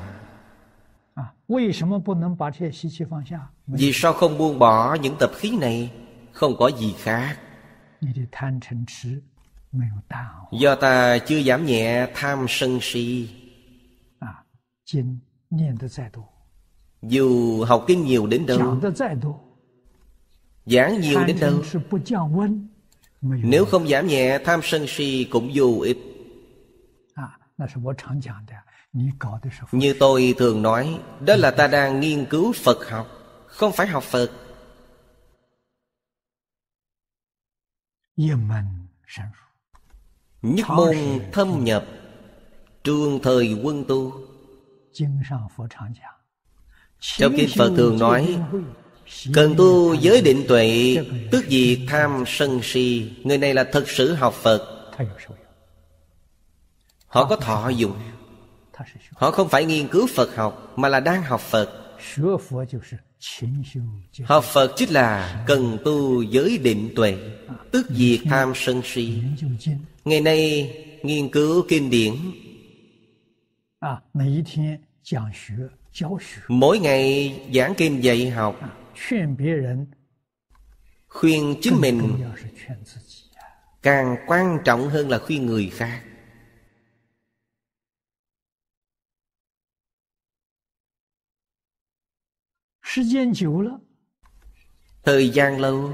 vì sao không buông bỏ những tập khí này? Không có gì khác. do ta chưa giảm nhẹ tham sân si. dù học kinh nhiều đến đâu giảng nhiều đến đâu nếu không giảm nhẹ tham sân si cũng vô ích. À, Như tôi thường nói Đó là ta đang nghiên cứu Phật học Không phải học Phật. Nhất môn thâm nhập Trường thời quân tu. Trong Kinh Phật thường nói Cần tu giới định tuệ Tức gì tham sân si. Người này là thật sự học Phật. Họ có thọ dụng. Họ không phải nghiên cứu Phật học Mà là đang học Phật. Học Phật chính là cần tu giới định tuệ Tức gì tham sân si. Ngày nay nghiên cứu kinh điển. Mỗi ngày giảng kinh dạy học khuyên chính mình càng quan trọng hơn là khuyên người khác. thời gian lâu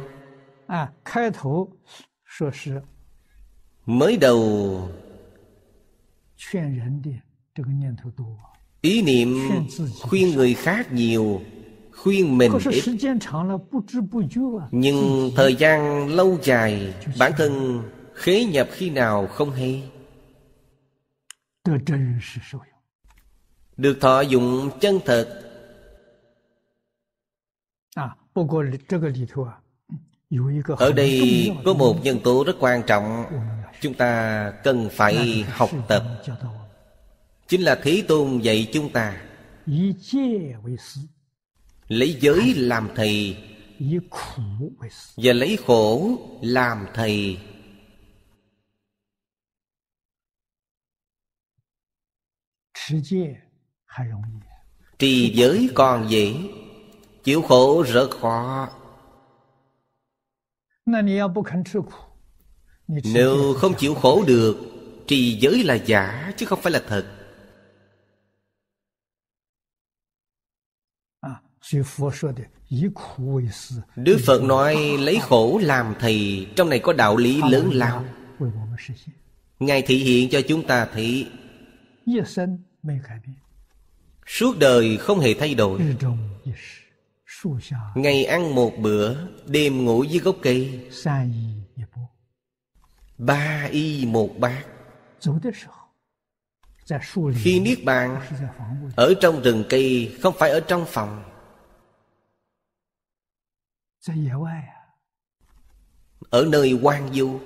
mới đầu ý niệm khuyên người khác nhiều khuyên mình ít. nhưng thời gian lâu dài bản thân khế nhập khi nào không hay. được thọ dụng chân thật. ở đây có một nhân tố rất quan trọng chúng ta cần phải học tập. chính là thí tôn dạy chúng ta lấy giới làm thầy. Và lấy khổ làm thầy. Trì giới còn dễ chịu khổ rất khó. Nếu không chịu khổ được trì giới là giả chứ không phải là thật. Đức Phật nói lấy khổ làm thầy Trong này có đạo lý lớn lao. Ngài thị hiện cho chúng ta thấy Suốt đời không hề thay đổi. Ngày ăn một bữa Đêm ngủ dưới gốc cây. Ba y một bát. Khi Niết Bàn Ở trong rừng cây Không phải ở trong phòng ở nơi quan du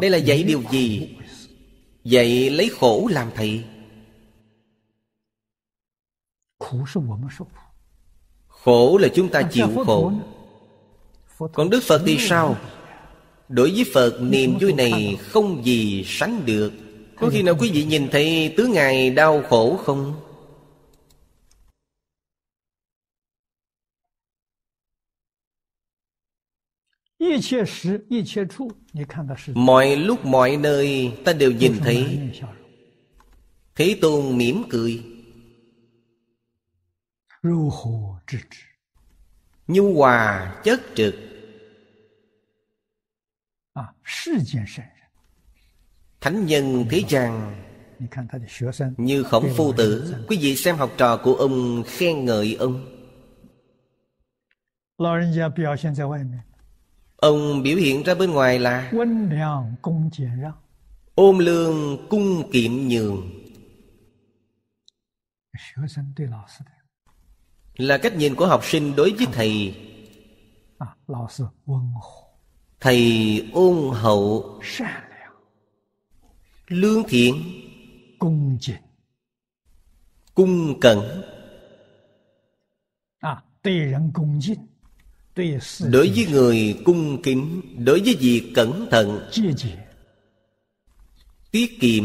đây là dạy điều gì? Dạy lấy khổ làm thầy. Khổ là chúng ta chịu khổ. còn đức phật thì sao? đối với phật niềm vui này không gì sánh được. Có khi nào quý vị nhìn thấy tướng ngài đau khổ không? Mọi lúc mọi nơi ta đều nhìn thấy. Thế Tôn mỉm cười. Nhu hòa chất trực. Thánh nhân thế rằng Như khổng phu tử. Quý vị xem học trò của ông khen ngợi ông. Ông biểu hiện ra bên ngoài là 温良恭俭让， Ôm lương cung kiệm nhường 学生对老师的 Là cách nhìn của học sinh đối với thầy 啊，老师温和 Thầy ôn hậu 善良、 Lương thiện 恭敬 Cung cẩn 啊，对人恭敬，对事 đối với người cung kính đối với việc cẩn thận tiết kiệm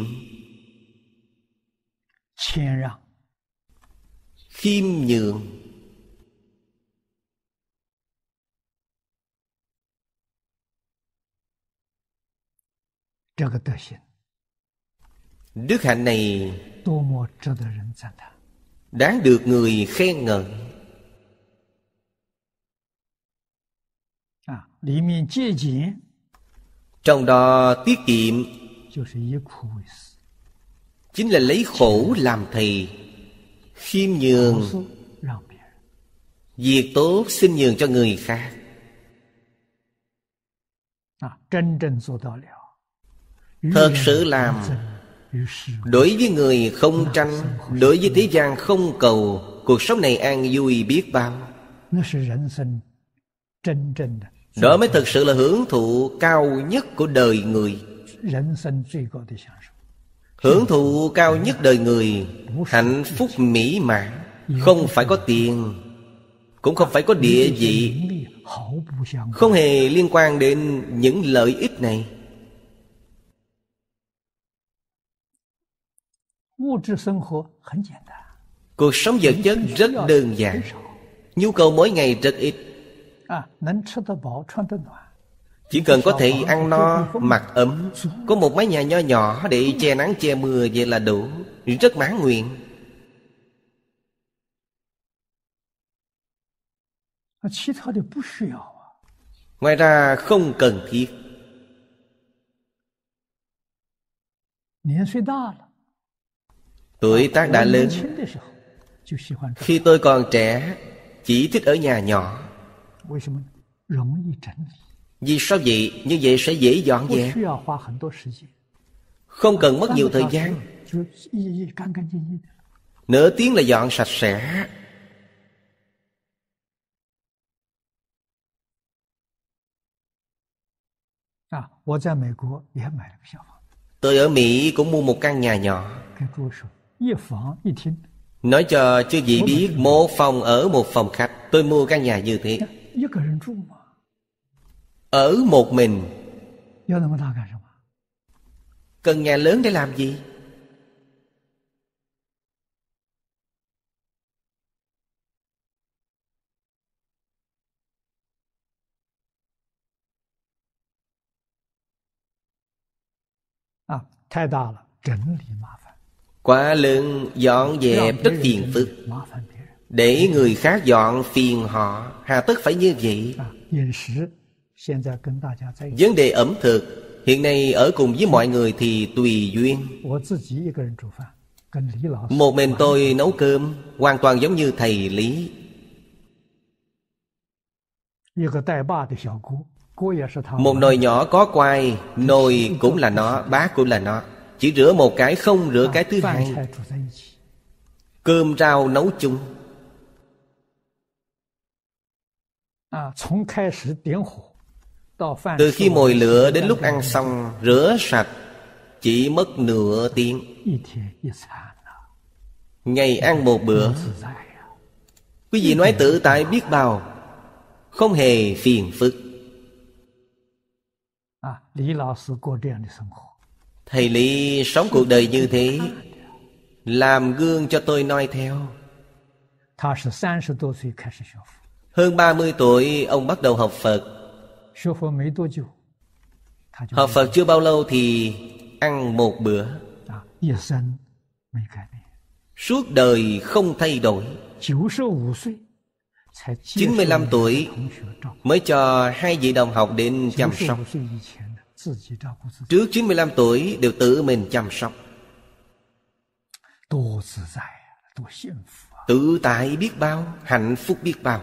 khiêm nhường. đức hạnh này đáng được người khen ngợi. trong đó tiết kiệm chính là lấy khổ làm thầy khiêm nhường việc tốt xin nhường cho người khác. thật sự làm đối với người không tranh đối với thế gian không cầu cuộc sống này an vui biết bao. Đó mới thực sự là hưởng thụ cao nhất của đời người. Hưởng thụ cao nhất đời người, Hạnh phúc mỹ mãn. Không phải có tiền, Cũng không phải có địa vị. Không hề liên quan đến những lợi ích này. Cuộc sống vật chất rất đơn giản. Nhu cầu mỗi ngày rất ít chỉ cần có thể ăn no mặc ấm. Có một mái nhà nho nhỏ để che nắng che mưa vậy là đủ. Rất mãn nguyện. Ngoài ra không cần thiết. Tuổi tác đã lớn. khi tôi còn trẻ chỉ thích ở nhà nhỏ. Vì sao vậy? Như vậy sẽ dễ dọn dẹp Không cần mất nhiều thời gian. Nửa tiếng là dọn sạch sẽ. Tôi ở Mỹ cũng mua một căn nhà nhỏ. Nói cho chư vị biết Một phòng ở một phòng khách. Tôi mua căn nhà như thế. Ở một mình。Cần nhà lớn để làm gì? Quá lớn dọn dẹp rất phiền phức。để người khác dọn phiền họ Hà tất phải như vậy. Vấn đề ẩm thực Hiện nay ở cùng với mọi người thì tùy duyên. Một mình tôi nấu cơm Hoàn toàn giống như thầy Lý. Một nồi nhỏ có quai Nồi cũng là nó, bát cũng là nó. Chỉ rửa một cái không rửa à, cái thứ hai. Cơm rau nấu chung. Từ khi mồi lửa đến lúc ăn xong Rửa sạch Chỉ mất nửa tiếng. Ngày ăn một bữa. Quý vị nói tự tại biết bao Không hề phiền phức. Thầy Lý sống cuộc đời như thế Làm gương cho tôi noi theo. Hơn 30 tuổi ông bắt đầu học Phật. Học Phật chưa bao lâu thì ăn một bữa. Suốt đời không thay đổi. 95 tuổi mới cho hai vị đồng học đến chăm sóc. Trước 95 tuổi đều tự mình chăm sóc. Tự tại biết bao, hạnh phúc biết bao.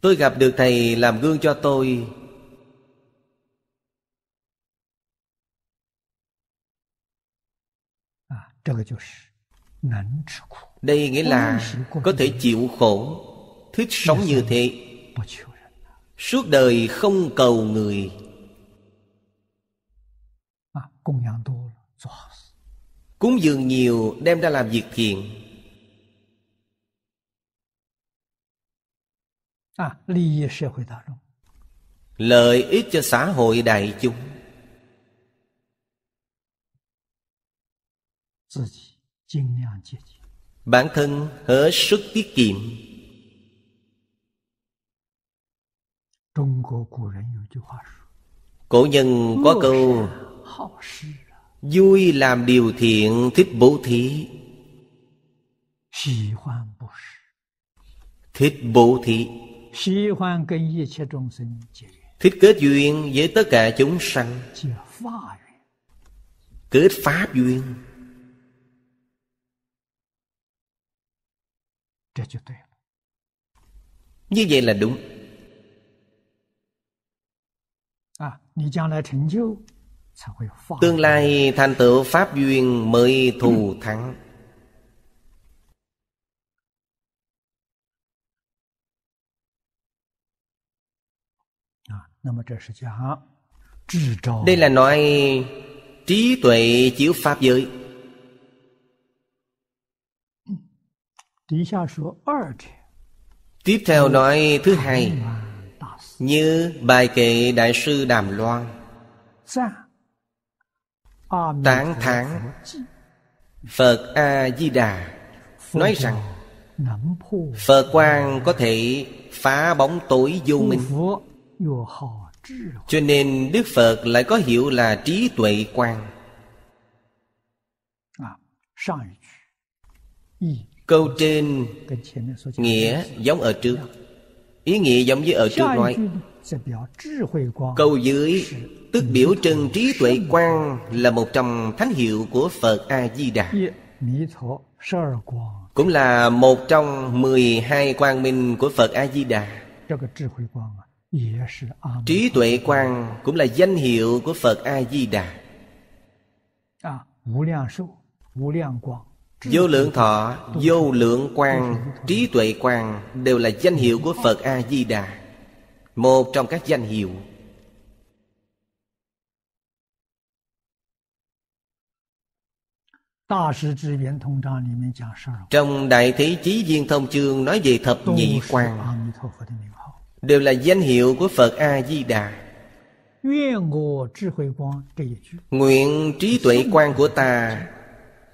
Tôi gặp được thầy làm gương cho tôi. Đây nghĩa là có thể chịu khổ Thích sống như thế. Suốt đời không cầu người. À, Cúng dường nhiều đem ra làm việc thiện. lợi ích cho xã hội đại chúng。bản thân hết sức tiết kiệm。cổ nhân có câu vui làm điều thiện thích bố thí。thích bố thí。Thích kết duyên với tất cả chúng sanh. Kết pháp duyên. Như vậy là đúng. Tương lai thành tựu pháp duyên mới thù thắng. Đây là nói trí tuệ chiếu pháp giới. Tiếp theo nói thứ hai Như bài kệ Đại sư Đàm Loan. Tán thán. Phật A-di-đà. Nói rằng Phật Quang có thể phá bóng tối vô minh cho nên đức phật lại có hiệu là trí tuệ quan câu trên nghĩa giống ở trước. Ý nghĩa giống với ở trước nói câu dưới tức biểu trưng trí tuệ quang là một trong thánh hiệu của phật a di đà cũng là một trong 12 quang minh của Phật A Di Đà. Trí tuệ quang cũng là danh hiệu của Phật A-di-đà. Vô lượng thọ, vô lượng quang, trí tuệ quang Đều là danh hiệu của Phật A-di-đà. Một trong các danh hiệu. Trong Đại Thế Chí Viên Thông Chương nói về thập nhị quang đều là danh hiệu của phật a di đà nguyện trí tuệ quan của ta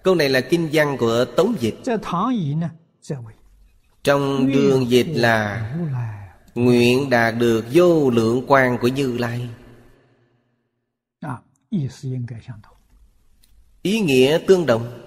câu này là kinh văn của tống dịch。trong đường dịch là nguyện đạt được vô lượng quan của như lai ý nghĩa tương đồng。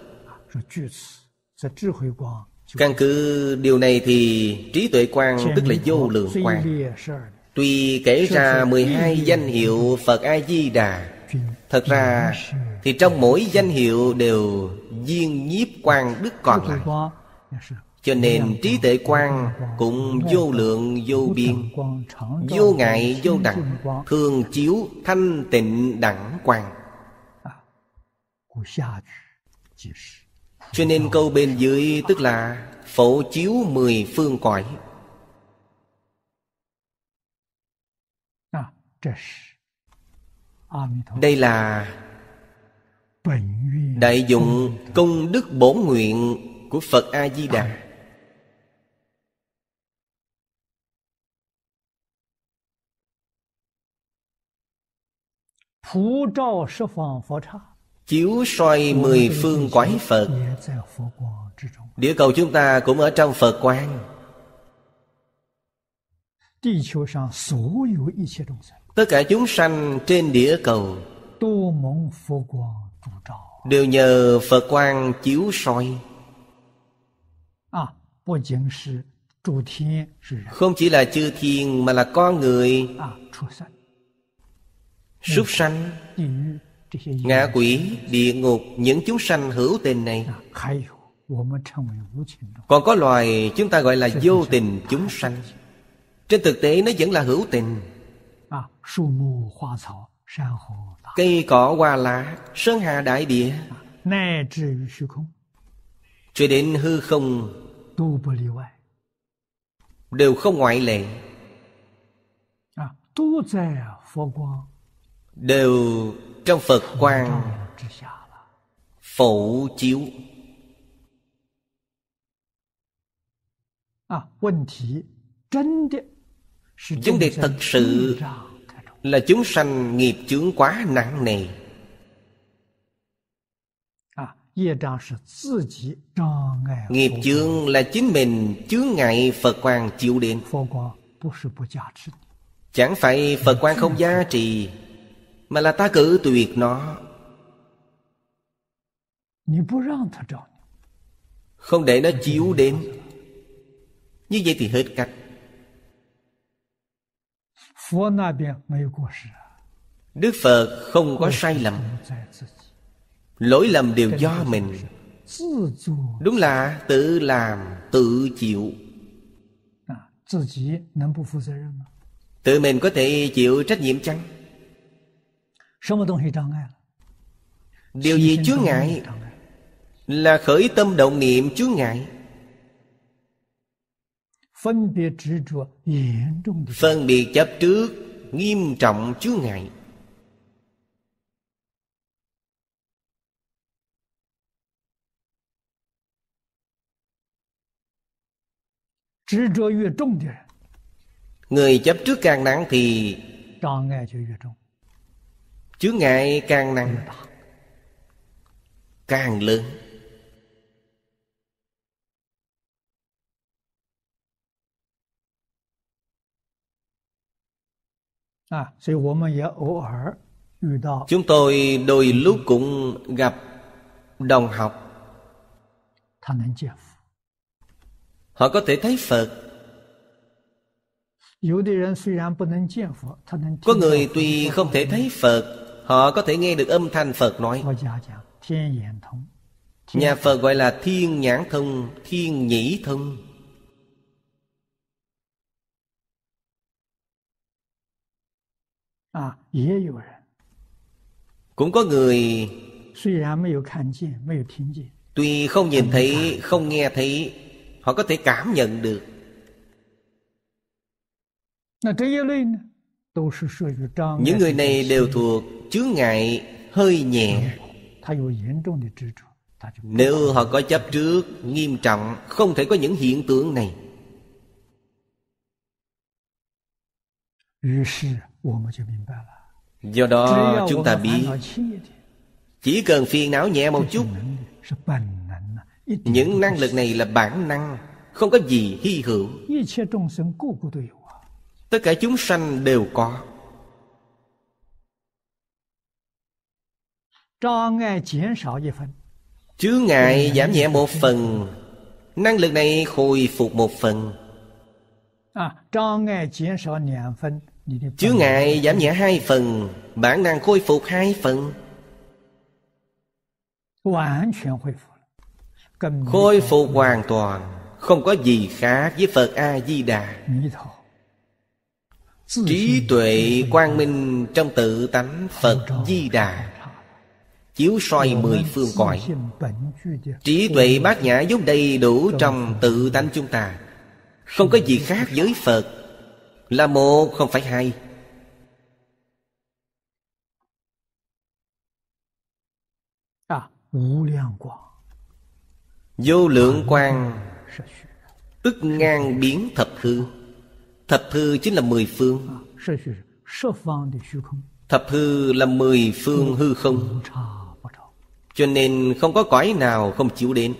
Căn cứ điều này thì trí tuệ quan 见 tức là 弥 vô 陀 lượng 虽 quan 列十二 Tuy kể ra 12 danh hiệu Phật A-di-đà 君， Thật ra 原是 thì trong mỗi danh hiệu đều viên nhiếp quan đức 智 còn 慧 lại 光也是 Cho nên trí tuệ quan cũng vô lượng vô biên Vô ngại vô đẳng Thường chiếu thanh tịnh đẳng quang 故下句即是 Cho nên câu bên dưới tức là Phổ chiếu mười phương cõi 啊，这是阿弥陀佛 Đây là 本愿 đại dụng công đức bổn nguyện của Phật A-di-đà 普照十方佛刹， Chiếu soi mười phương quái Phật. Địa cầu chúng ta cũng ở trong Phật quang. Tất cả chúng sanh trên địa cầu Đều nhờ Phật quang chiếu soi. Không chỉ là chư thiên mà là con người à, Súc sanh ngạ quỷ, địa ngục, những chúng sanh hữu tình này. Còn có loài chúng ta gọi là vô tình chúng sanh. Trên thực tế nó vẫn là hữu tình. À, Cây cỏ hoa lá, sơn hà đại địa. À, Cho đến hư không Đều không ngoại lệ. À, đều trong phật quan phổ chiếu. Vấn đề thật sự là chúng sanh nghiệp chướng quá nặng nề. Nghiệp chướng là chính mình chướng ngại phật quan chịu đến chẳng phải phật quan không giá trị mà là ta cử tuyệt nó. Không để nó chiếu đến. Như vậy thì hết cách. Đức Phật không có sai lầm. Lỗi lầm đều do mình. Đúng là tự làm tự chịu. Tự mình có thể chịu trách nhiệm chăng? điều gì chướng ngại là khởi tâm động niệm chướng ngại. Phân biệt chấp trước nghiêm trọng chướng ngại. người chấp trước càng nặng thì chướng ngại càng nặng càng lớn. Chúng tôi đôi lúc cũng gặp đồng học. Họ có thể thấy phật. Có người tuy không thể thấy phật Họ có thể nghe được âm thanh Phật nói. Nhà Phật gọi là thiên nhãn thông Thiên nhĩ thông. Cũng có người Tuy không nhìn thấy, không nghe thấy Họ có thể cảm nhận được. 那这一类呢 những người này đều thuộc chướng ngại hơi nhẹ. Nếu họ có chấp trước nghiêm trọng không thể có những hiện tượng này. do đó chúng ta biết chỉ cần phiền não nhẹ một chút những năng lực này là bản năng không có gì hy hữu. Tất cả chúng sanh đều có. Chứa ngại giảm nhẹ một phần. Năng lực này khôi phục một phần. Chứa ngại giảm nhẹ hai phần. Bản năng khôi phục hai phần. Khôi phục. Hoàn toàn. Không có gì khác với Phật A-di-đà trí tuệ quang minh trong tự tánh phật di đà. Chiếu soi mười phương cõi. Trí tuệ bát nhã vốn đầy đủ trong tự tánh chúng ta. Không có gì khác với phật. Là một không phải hai. Vô lượng quang, tức ngang biến thập hư. Thập hư chính là mười phương. Thập hư là mười phương hư không. Cho nên không có cõi nào không chiếu đến.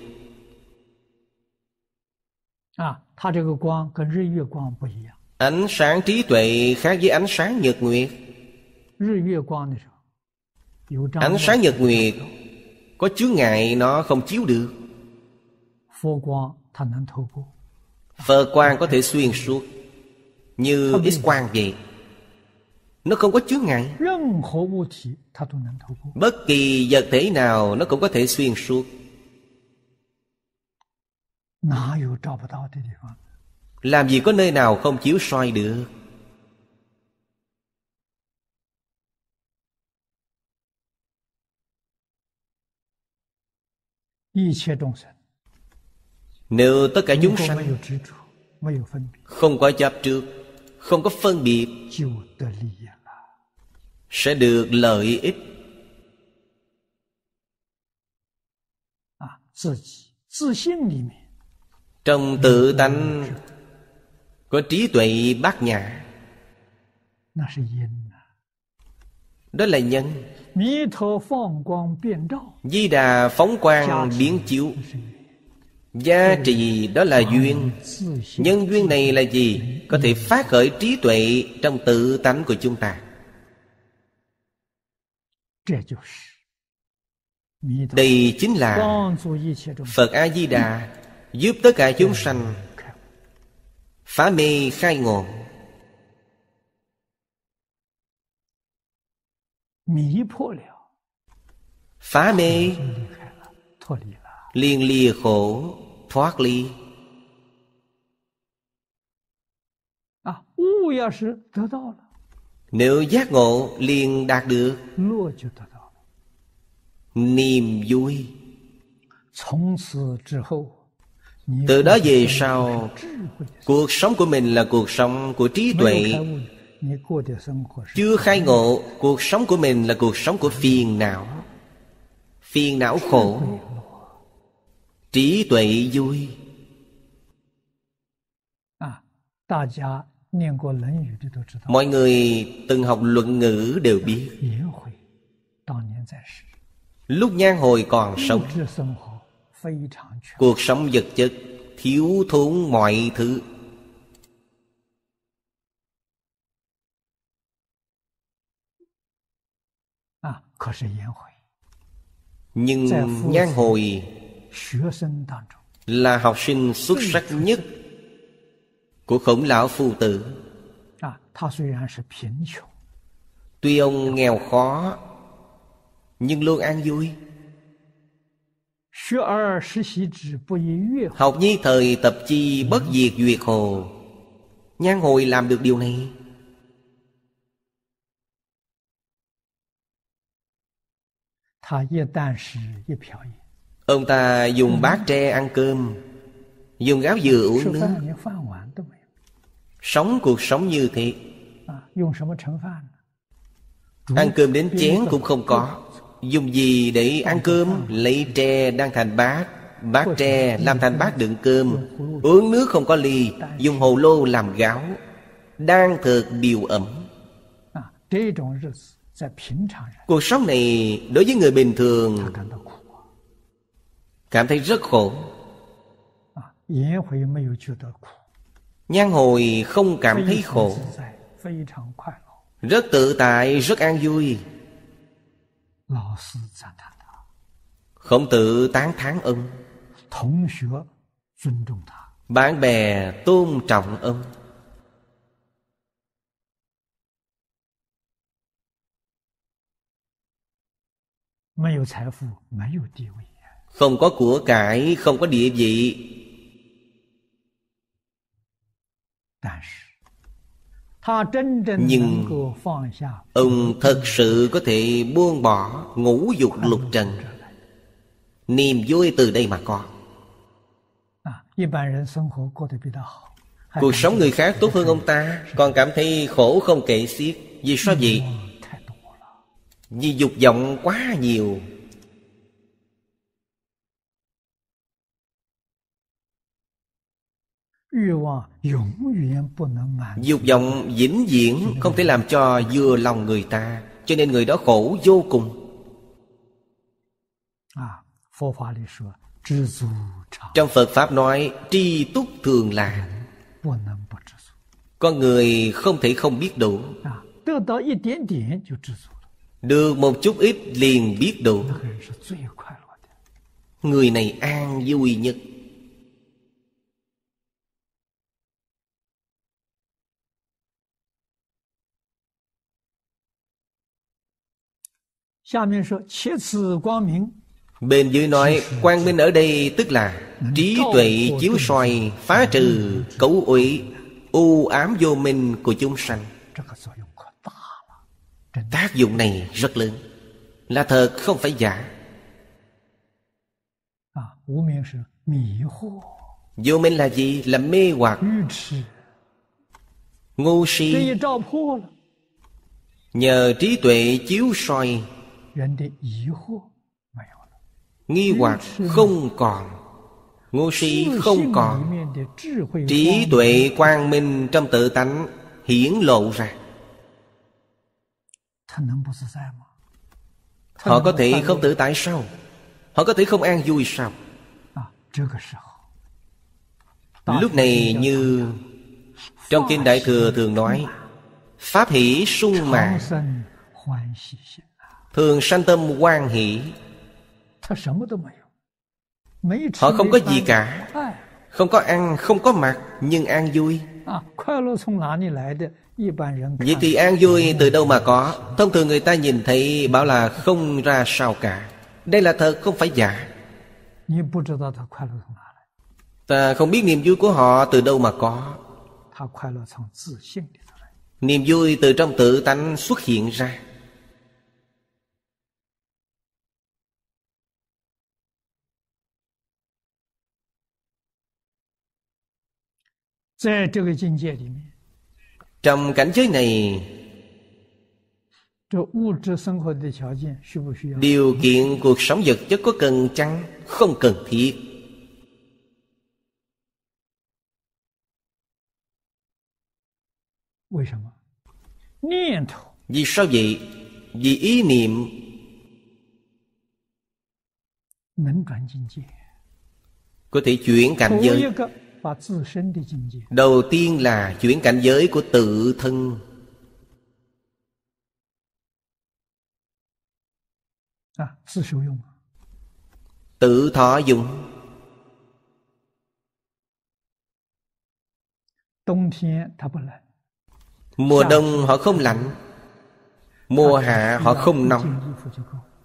Ánh sáng trí tuệ khác với ánh sáng nhật nguyệt. Ánh sáng nhật nguyệt Có chướng ngại nó không chiếu được. Phật quang có thể xuyên suốt như x quang vậy. Nó không có chướng ngại. bất kỳ vật thể nào nó cũng có thể xuyên suốt. làm gì có nơi nào không chiếu soi được. nếu tất cả chúng sanh không có chấp trước không có phân biệt sẽ được lợi ích. Trong tự tánh có trí tuệ bát nhã. Đó là nhân. Di đà phóng quang biến chiếu. Gia trì đó là duyên. Nhân duyên này là gì? Có thể phát khởi trí tuệ trong tự tánh của chúng ta. Đây chính là Phật A-di-đà Giúp tất cả chúng sanh Phá mê khai ngộ. Phá mê, liền lìa khổ thoát ly. Nếu giác ngộ liền đạt được. Niềm vui. Từ đó về sau cuộc sống của mình là cuộc sống của trí tuệ. chưa khai ngộ cuộc sống của mình là cuộc sống của phiền não. Phiền não khổ trí tuệ vui. Mọi người từng học luận ngữ đều biết. Lúc nhan hồi còn sống cuộc sống vật chất thiếu thốn mọi thứ. Nhưng nhan hồi là học sinh xuất sắc nhất của khổng lão phu tử. tuy ông nghèo khó nhưng luôn an vui. học nhi thời tập chi bất diệt duyệt hồ. Nhan hồi làm được điều này. Ông ta dùng bát tre ăn cơm Dùng gáo dừa uống nước. Sống cuộc sống như thế. Ăn cơm đến chén cũng không có. Dùng gì để ăn cơm Lấy tre đang thành bát. Bát tre làm thành bát đựng cơm. Uống nước không có ly Dùng hồ lô làm gáo. Đang thực điều ẩm. Cuộc sống này đối với người bình thường cảm thấy rất khổ. nhan hồi không cảm thấy khổ. rất tự tại rất an vui. khổng tử tán thán ông. bạn bè tôn trọng ông. không có tài sản, không có địa vị không có của cải không có địa vị. Nhưng ông thật sự có thể buông bỏ ngũ dục lục trần. Niềm vui từ đây mà có. Cuộc sống người khác tốt hơn ông ta còn cảm thấy khổ không kể xiết. Vì sao vậy? vì dục vọng quá nhiều. Dục vọng vĩnh viễn không thể làm cho vừa lòng người ta Cho nên người đó khổ vô cùng. À, Trong Phật Pháp nói tri túc thường là. Con người không thể không biết đủ. Được một chút ít liền biết đủ. Người này an vui nhất. Bên dưới nói Quang minh ở đây tức là Trí tuệ chiếu soi phá trừ cấu uỷ U ám vô minh của chúng sanh. Tác dụng này rất lớn Là thật không phải giả. À, vô minh là gì? Là mê hoặc. Ngu si. Nhờ trí tuệ chiếu soi nghi hoặc không còn ngô si không còn. trí tuệ quang minh trong tự tánh hiển lộ ra. Họ có thể không tự tại sao? Họ có thể không an vui sao? À, Lúc này như trong kinh đại thừa thường nói pháp hỷ sung mạng thường sanh tâm quan hỷ. Họ không có gì cả. Không có ăn, không có mặc, nhưng an vui. Vậy thì an vui từ đâu mà có? Thông thường người ta nhìn thấy bảo là không ra sao cả. Đây là thật, không phải giả. Ta không biết niềm vui của họ từ đâu mà có. Niềm vui từ trong tự tánh xuất hiện ra. trong cảnh giới này điều kiện cuộc sống vật chất có cần chăng? Không cần thiết. Vì sao? Vậy? Vì ý niệm. Có thể chuyển cảnh giới đầu tiên là chuyển cảnh giới của tự thân. Tự thọ dụng. Mùa đông họ không lạnh. Mùa hạ họ không nóng.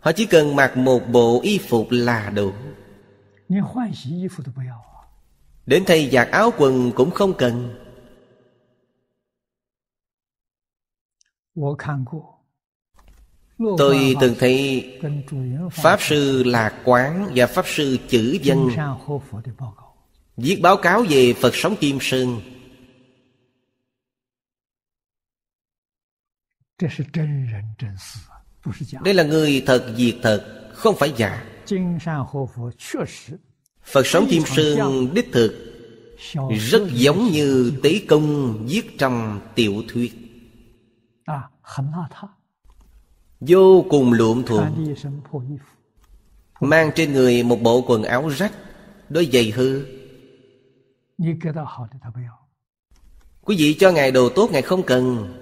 họ chỉ cần mặc một bộ y phục là đủ. Đến thay giặt áo quần cũng không cần. Tôi từng thấy Pháp Sư Lạc Quán và Pháp Sư Chữ Dân Viết báo cáo về Phật sống Kim Sơn. Đây là người thật diệt thật Không phải giả. Phật sống Kim Sơn đích thực Rất giống như tế công viết trong tiểu thuyết. Vô cùng luộm thuộm Mang trên người một bộ quần áo rách Đôi giày hư. Quý vị cho Ngài đồ tốt Ngài không cần.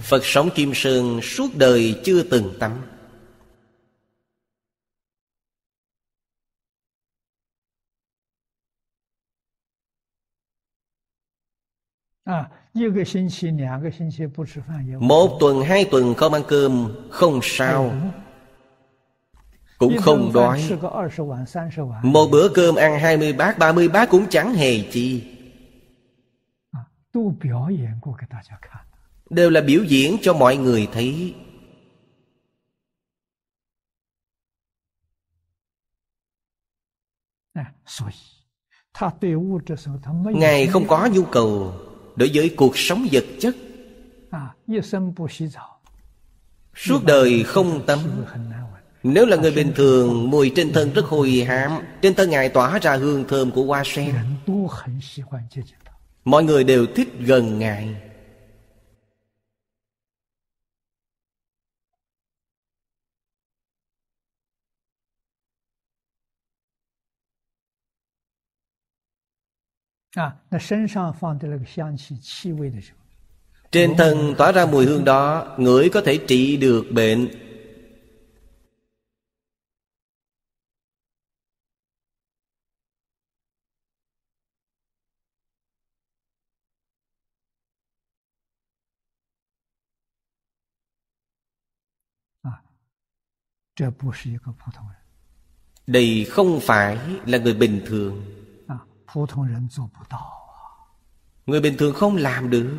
Phật sống Kim Sơn suốt đời chưa từng tắm. Một tuần hai tuần không ăn cơm Không sao. Cũng không đói. Một bữa cơm ăn 20 bát 30 bát cũng chẳng hề chi. À, Đều là biểu diễn cho mọi người thấy. À, Ngài không có nhu cầu đối với cuộc sống vật chất. Suốt đời không tắm. Nếu là người bình thường mùi trên thân rất hôi hám. trên thân ngài tỏa ra hương thơm của hoa sen. Mọi người đều thích gần ngài. Trên thân tỏa ra mùi hương đó Ngửi có thể trị được bệnh. Đây không phải là người bình thường. Người bình thường không làm được.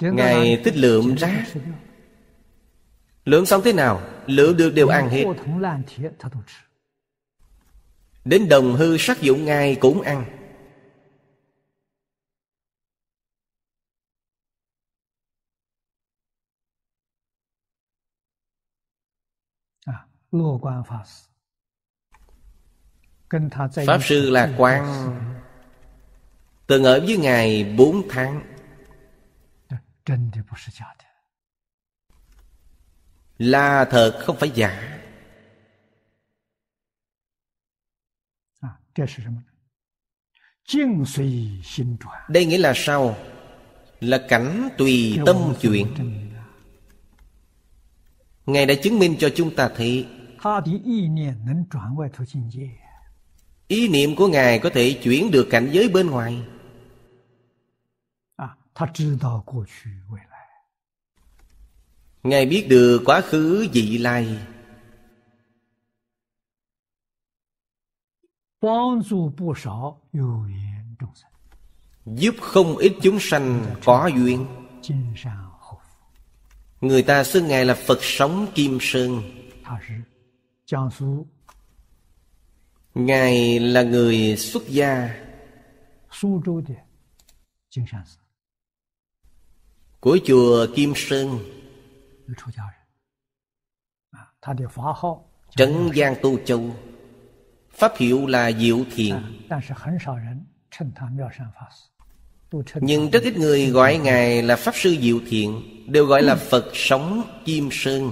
Ngài tích lượm rác. Lượm xong thế nào? Lượm được đều ăn hết. Đến đồng hư sắc dụng ngài cũng ăn. Pháp Sư Lạc Quang Từng ở với Ngài bốn tháng. Là thật không phải giả. Đây nghĩa là sao? Là cảnh tùy tâm chuyển Ngài đã chứng minh cho chúng ta thấy Ý niệm của Ngài có thể chuyển được cảnh giới bên ngoài. À, Ngài biết được quá khứ vị lai. 不少有缘众生， Giúp không ít chúng sanh có duyên 金山后福。 Người ta xưng Ngài là Phật sống Kim Sơn 他是江苏 Ngài là người xuất gia 苏州的金山寺 của chùa Kim Sơn 有出家人，啊，他的法号叫 Trấn Giang Tô Châu Pháp hiệu là Diệu Thiện, Nhưng rất ít người gọi Ngài là Pháp Sư Diệu Thiện Đều gọi là Phật Sống Chim Sơn.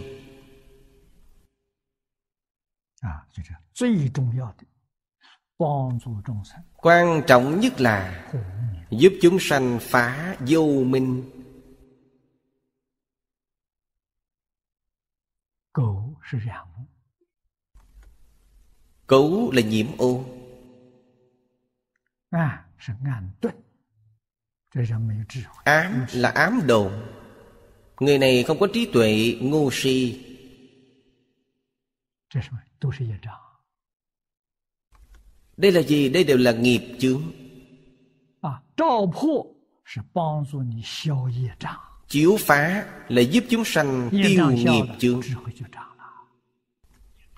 Quan trọng nhất là Giúp chúng sanh phá vô minh. Cậu Cấu là nhiễm ô. Ám là ám đồ Người này không có trí tuệ ngu si. Đây là gì? Đây đều là nghiệp chướng. Chiếu phá là giúp chúng sanh tiêu nghiệp chướng.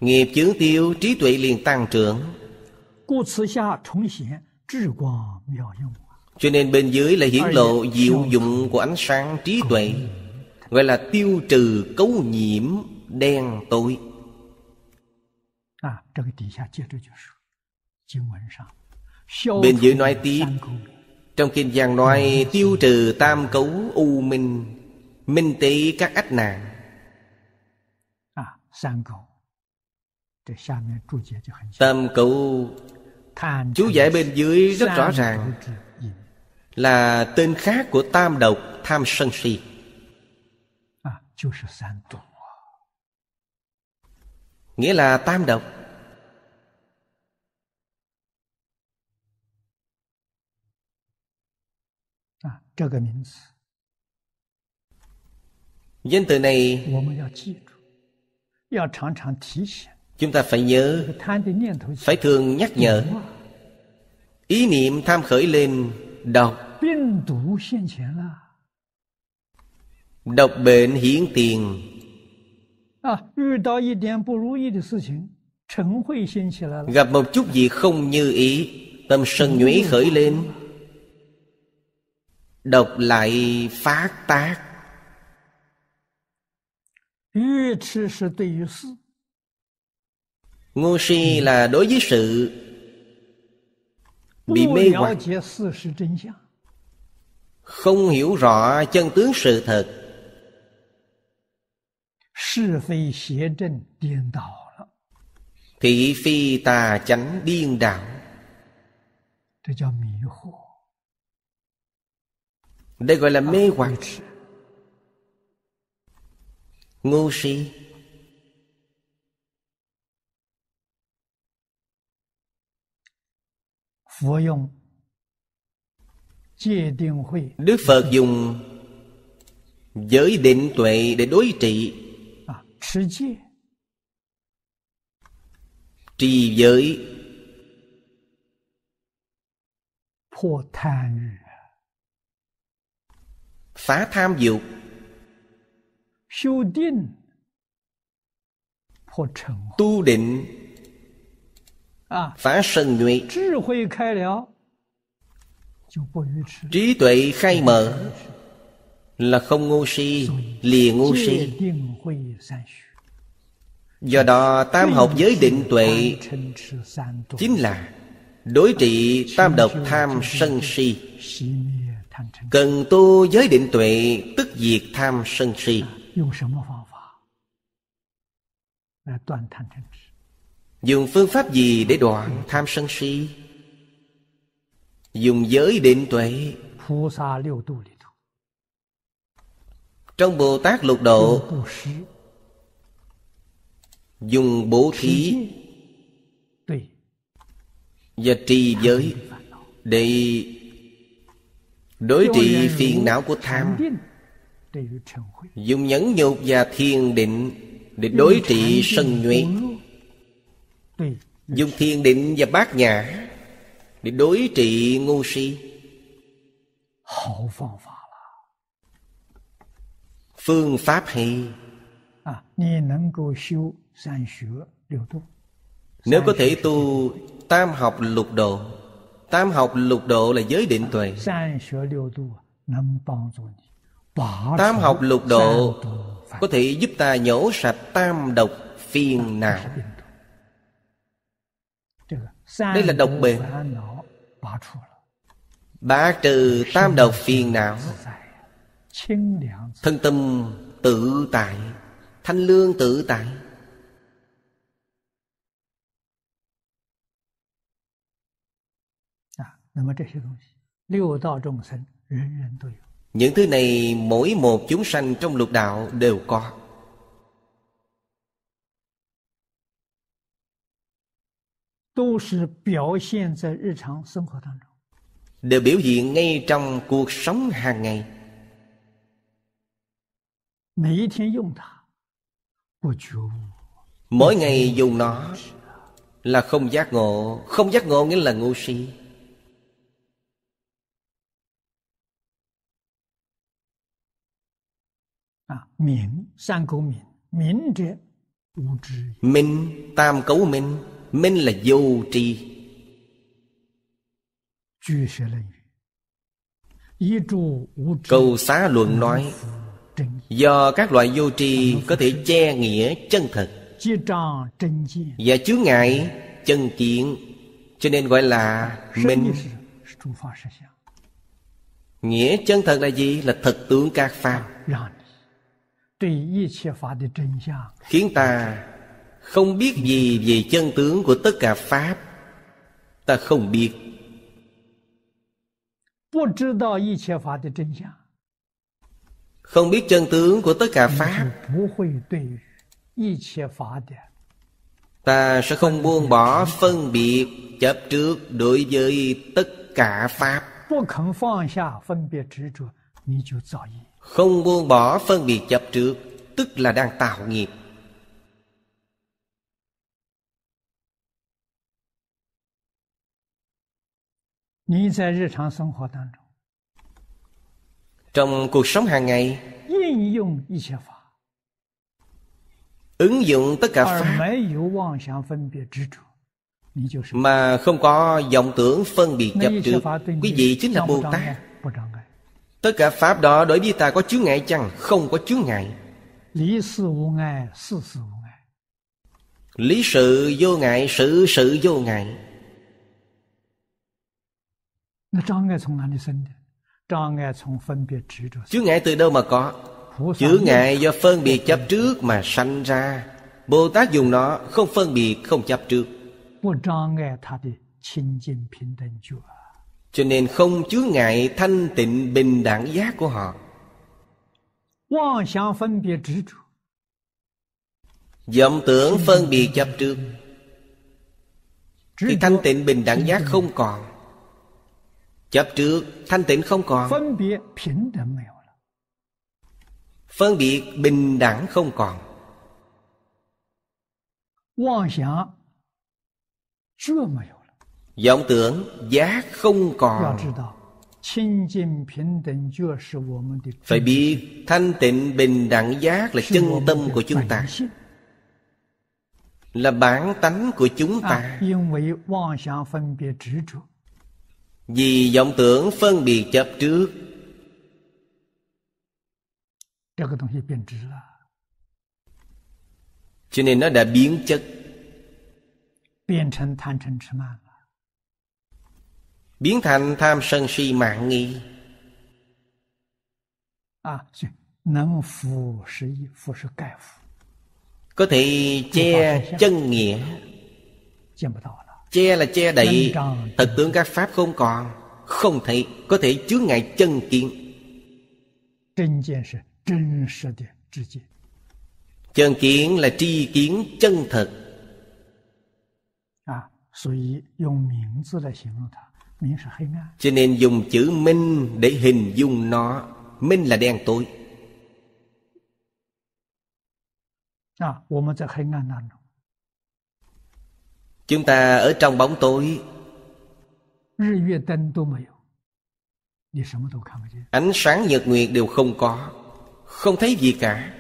Nghiệp chứng tiêu trí tuệ liền tăng trưởng. Cho nên bên dưới là hiển lộ diệu dụng của ánh sáng trí tuệ Gọi là tiêu trừ cấu nhiễm đen tối. Bên dưới nói tiếp Trong kinh giang nói tiêu trừ tam cấu u minh Minh tế các ách nạn. À, tam cấu tâm cửu Chú giải bên dưới rất rõ ràng Là tên khác của tam độc tham sân si. Nghĩa là tam độc. Danh từ này Chúng ta 我们要记住，要常常提醒。 chúng ta phải nhớ 这个贪的念头起 Phải thường nhắc nhở 毒啊 Ý niệm tham khởi lên Độc 病毒现前了 Độc bệnh hiển tiền 啊！遇到一点不如意的事情，嗔恚兴起来了， Gặp một chút gì không như ý Tâm sân nhuế khởi lên Độc lại phát tác 愚痴是对于事， Ngu si là đối với sự Bị mê hoặc. Không hiểu rõ chân tướng sự thật. Thị phi tà chánh điên đạo Đây gọi là mê hoặc. Ngu si. Đức Phật dùng giới định tuệ để đối trị. trì giới. phá tham dục. tu định. 凡神 nguyện trí tuệ khai mở là không ngu si liền ngu si do đó tam học giới định tuệ chính là đối trị tam độc tham sân si cần tu giới định tuệ tức diệt tham sân si Dùng phương pháp gì để đoạn tham sân si? Dùng giới định tuệ. Trong Bồ Tát lục độ, Dùng bố thí Và trì giới Để đối trị phiền não của tham. Dùng nhẫn nhục và thiền định Để đối trị sân nhuế dùng thiền định và bát nhã để đối trị ngu si. Phương pháp hay. Nếu có thể tu tam học lục độ tam học lục độ là giới định tuệ. Tam học lục độ có thể giúp ta nhổ sạch tam độc phiền não đây là độc bệnh bá trừ tam độc phiền não, thân tâm tự tại, thanh lương tự tại. Những thứ này mỗi một chúng sanh trong lục đạo đều có. 都是表现在日常生活当中。 Đều biểu hiện ngay trong cuộc sống hàng ngày 每一天用它，不觉悟， Mỗi ngày dùng nó Là không giác ngộ Không giác ngộ nghĩa là ngu si 啊，明三勾明，明者无知也， Minh tam cấu minh Minh là vô tri. Câu xá luận nói Do các loại vô tri có thể che nghĩa chân thật. Và chứa ngại chân kiện Cho nên gọi là minh. Nghĩa chân thật là gì? Là thật tướng các pháp. Khiến ta không biết gì về chân tướng của tất cả Pháp. Ta không biết. Không biết chân tướng của tất cả Pháp. Ta sẽ không buông bỏ phân biệt chấp trước đối với tất cả Pháp. Không buông bỏ phân biệt chấp trước Tức là đang tạo nghiệp. trong cuộc sống hàng ngày ứng dụng tất cả pháp mà không có vọng tưởng phân biệt chấp trước quý vị chính là bồ tát。tất cả pháp đó đối với ta có chướng ngại chăng không có chướng ngại。lý sự vô ngại sự sự vô ngại。Chướng ngại từ đâu mà có? Chướng ngại do phân biệt chấp trước mà sanh ra. Bồ Tát dùng nó không phân biệt không chấp trước. Cho nên không chứa ngại thanh tịnh bình đẳng giác của họ. Dậm tưởng phân biệt chấp trước. Thì thanh tịnh bình đẳng giác không còn. Chấp trước thanh tịnh không còn. Phân biệt bình đẳng không còn. Vọng tưởng giác không còn. Phải biết thanh tịnh bình đẳng giác là chân tâm của chúng ta. là bản tánh của chúng ta. Vì vọng tưởng phân biệt chấp trước. Cho nên nó đã biến chất. Biến thành tham sân si mạng nghi. Có thể che chân nghĩa. che là che đậy Chân tròn. thật tướng các pháp không còn không thấy có thể chướng ngại chân kiến 真见是真实的知见 chân kiến là tri kiến chân thật 啊，所以用名字来形容它，名是黑暗， cho nên dùng chữ minh để hình dung nó minh là đen tối 啊，我们在黑暗当中， chúng ta ở trong bóng tối. Ánh sáng nhật nguyệt đều không có, không thấy gì cả.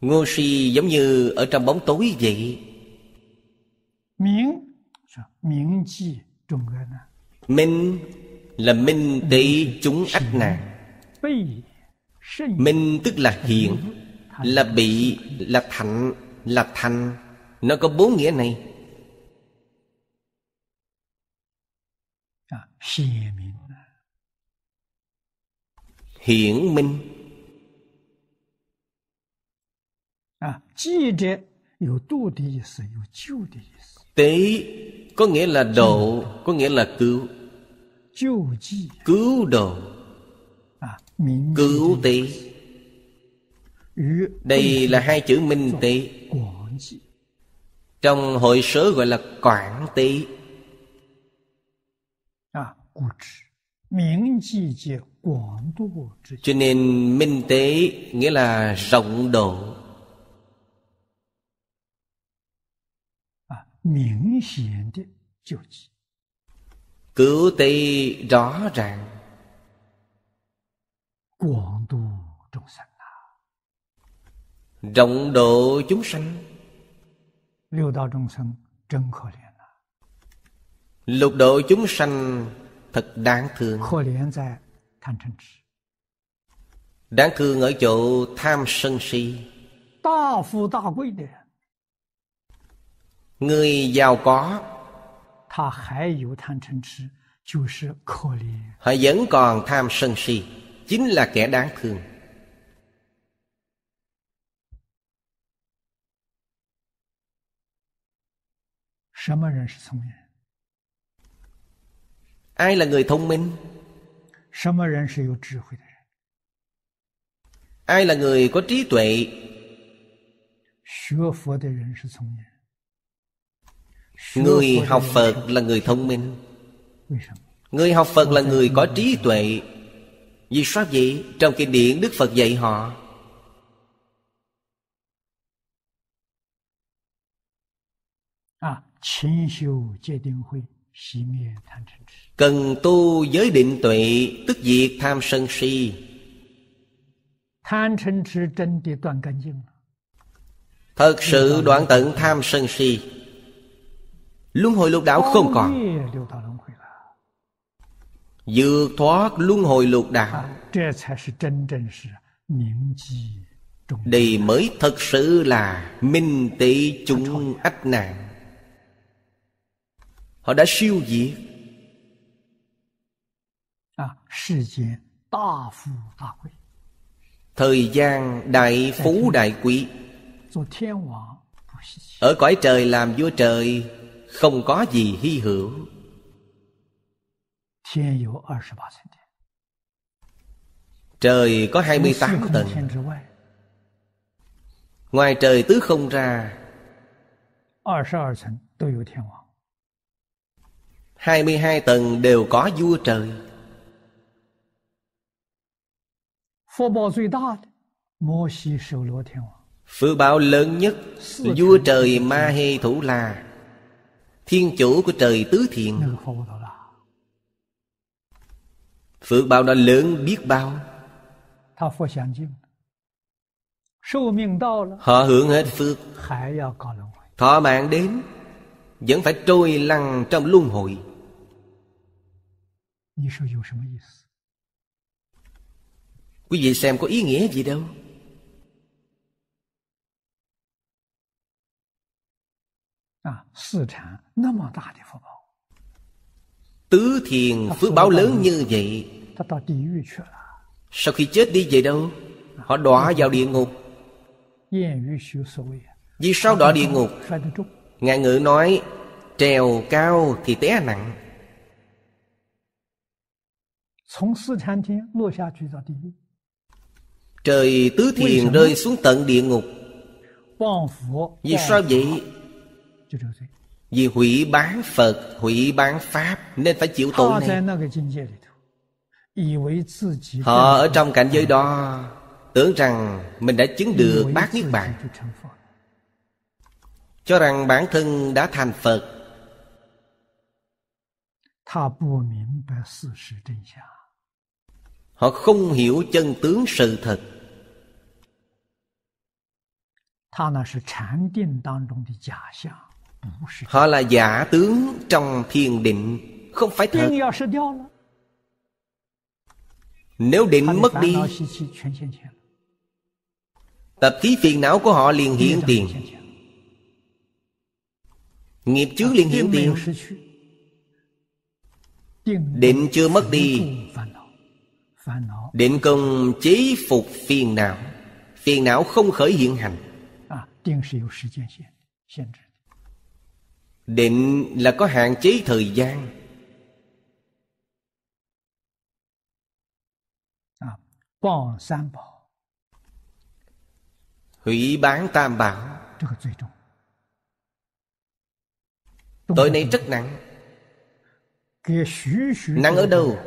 Ngô si giống như ở trong bóng tối vậy. Minh là minh tỷ chúng ách nạn minh tức là hiện là bị Là thạnh Là thành. Nó có bốn nghĩa này. Hiển minh. À Tế có nghĩa là độ Có nghĩa là cứu. Cứu độ. Cứu tế. Đây là hai chữ minh tị Trong hội sớ gọi là quảng tị Cho nên minh tế nghĩa là rộng độ. Cứu tây rõ ràng. Quảng độ rộng độ chúng sanh. Lục độ chúng sanh thật đáng thương. Đáng thương ở chỗ tham sân si. Người giàu có. Họ vẫn còn tham sân si chính là kẻ đáng thương. Ai là người thông minh? Ai là người có trí tuệ? Người học Phật là người thông minh. Người học Phật là người có trí tuệ. Vì sao vậy? Trong kinh điển Đức Phật dạy họ Cần tu giới định tuệ Tức diệt tham sân si Thật sự đoạn tận tham sân si Luân hồi lục đạo không còn。Vượt thoát luân hồi lục đạo。Đây mới thật sự là minh tỷ chúng ách nạn。họ đã siêu diệt. À, Thời gian đại phú đại quý. Ở cõi trời làm vua trời không có gì hy hữu. Trời có 28 tầng. Ngoài trời tứ không ra 22 tầng đều có thiên hoàng. 22 tầng đều có vua trời. Phước báo lớn nhất Vua trời Ma Hê Thủ La. Thiên chủ của trời tứ thiện. Phước báo đó lớn biết bao. Họ hưởng hết phước. Thọ mạng đến Vẫn phải trôi lăn trong luân hồi. Quý vị xem có ý nghĩa gì đâu. Tứ thiền phước báo lớn như vậy. Sau khi chết đi về đâu Họ đọa vào địa ngục. Vì sao đọa địa ngục? Ngài ngữ nói Trèo cao thì té nặng. Trời tứ Vì thiền sao? rơi xuống tận địa ngục 谤佛， Vì 谤 sao 法 vậy 就这个罪。 Vì hủy bán Phật Hủy bán Pháp Nên phải chịu 他 tội 在 này 那个境界里头，以为自己 Họ ở trong cảnh giới đó Tưởng rằng mình đã chứng 以 được 为 bát 自 Niết 己 Bàn 就成佛了。 Cho rằng bản thân đã thành Phật 他不明白事实真相， Họ không hiểu chân tướng sự thật. Họ là giả tướng trong thiền định Không phải thật. Nếu định mất đi Tập khí phiền não của họ liền hiện tiền. Nghiệp chướng liền hiện tiền. Định chưa mất đi Định công chế phục phiền não. Phiền não không khởi hiện hành. Định là có hạn chế thời gian. Hủy bán tam bảo. Tội này rất nặng. Nặng ở đâu?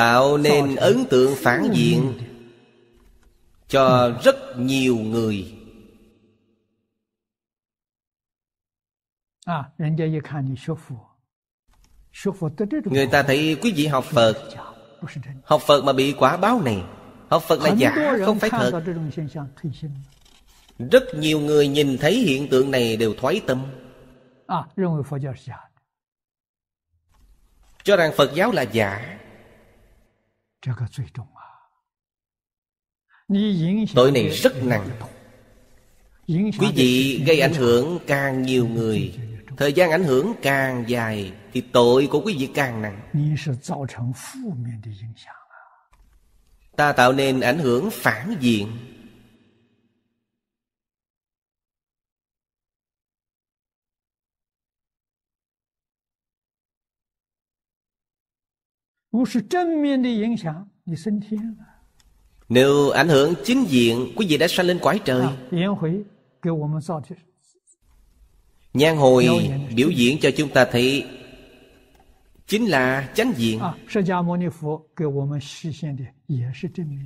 Tạo nên ấn tượng phản diện Cho rất nhiều người. Người ta thấy quý vị học Phật. Học Phật mà bị quả báo này. Học Phật là giả không phải thật. Rất nhiều người nhìn thấy hiện tượng này đều thoái tâm. Cho rằng Phật giáo là giả. Tội này rất nặng。Quý vị gây ảnh hưởng càng nhiều người Thời gian ảnh hưởng càng dài Thì tội của quý vị càng nặng。Ta tạo nên ảnh hưởng phản diện。Nếu ảnh hưởng chính diện, quý vị đã sanh lên quái trời. Nhan hồi biểu diễn cho chúng ta thấy chính là chánh diện.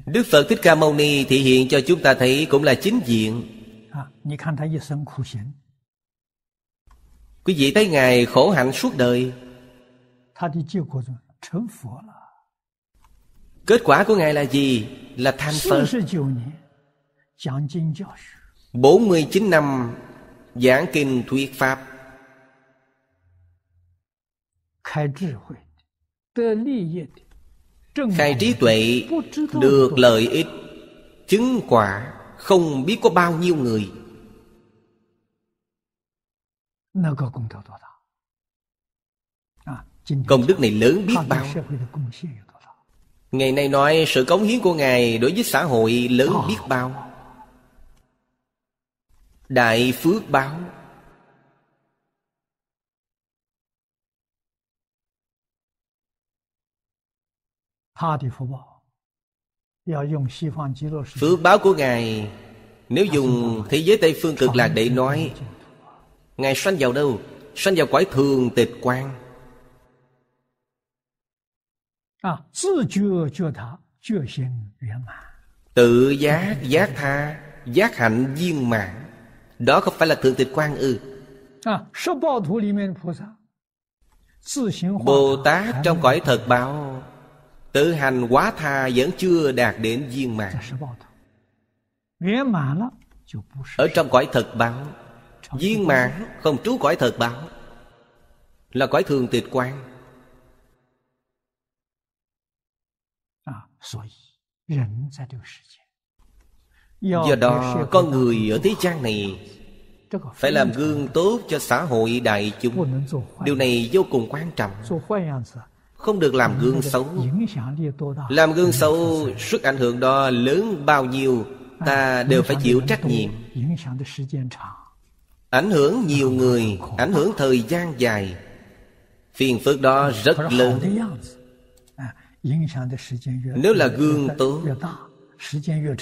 Đức Phật Thích Ca Mâu Ni thị hiện cho chúng ta thấy cũng là chính diện. Quý vị thấy Ngài khổ hạnh suốt đời. Kết quả của Ngài là gì? Là thành Phật. 49 năm giảng kinh thuyết Pháp. Khai trí tuệ được lợi ích Chứng quả không biết có bao nhiêu người. Công đức này lớn biết bao. Ngày nay nói sự cống hiến của Ngài đối với xã hội lớn biết bao. Đại phước báo. Phước báo của Ngài Nếu dùng thế giới Tây Phương cực lạc để nói Ngài sanh vào đâu? Sanh vào cõi thường tịch quan Tự giác, giác tha, giác hạnh viên mãn. Đó không phải là thượng tịch quan ư. Bồ Tát trong cõi thật báo Tự hành quá tha vẫn chưa đạt đến viên mãn. Ở trong cõi thật báo Viên mãn không trú cõi thật báo Là cõi thường tịch quan Do đó con người ở thế gian này Phải làm gương tốt cho xã hội đại chúng. Điều này vô cùng quan trọng. Không được làm gương xấu Làm gương xấu Sức ảnh hưởng đó lớn bao nhiêu Ta đều phải chịu trách nhiệm Ảnh hưởng nhiều người Ảnh hưởng thời gian dài。Phiền phức đó rất lớn nếu là gương tốt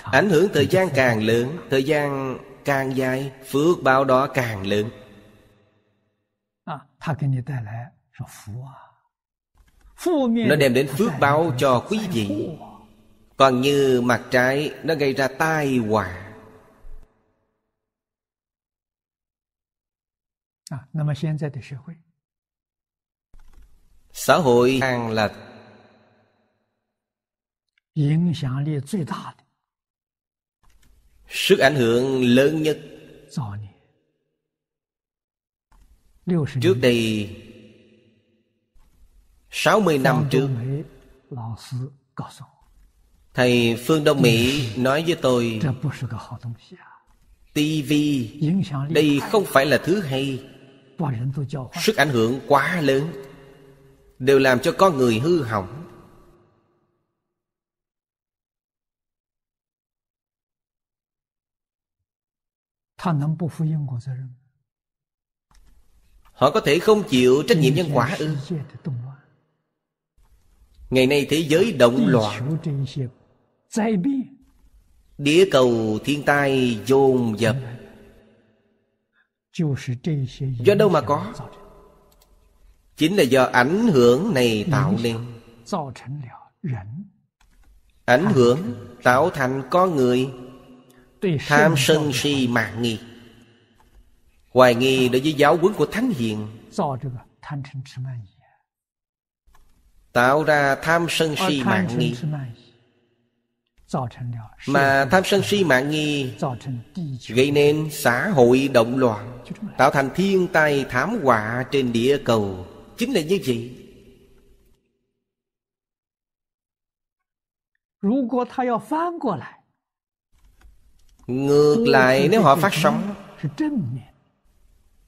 Ảnh hưởng thời gian càng lớn Thời gian càng dài Phước báo đó càng lớn. Nó đem đến phước báo cho quý vị。Còn như mặt trái Nó gây ra tai họa。Xã hội đang là Sức ảnh hưởng lớn nhất. Trước đây 60 năm trước Thầy Phương Đông Mỹ nói với tôi TV Đây không phải là thứ hay. Sức ảnh hưởng quá lớn. Đều làm cho con người hư hỏng Họ có thể không chịu trách nhiệm nhân quả ư? Ngày nay thế giới động loạn. Địa cầu thiên tai dồn dập. Do đâu mà có? Chính là do ảnh hưởng này tạo nên. Ảnh hưởng tạo thành con người Tham sân si mạng nghi. Hoài nghi đối với giáo huấn của Thánh Hiền. Tạo ra tham sân si mạng nghi. Mà tham sân si mạng nghi Gây nên xã hội động loạn. Tạo thành thiên tai thảm họa trên địa cầu. Chính là như vậy. Nếu Ngược lại nếu họ phát sóng.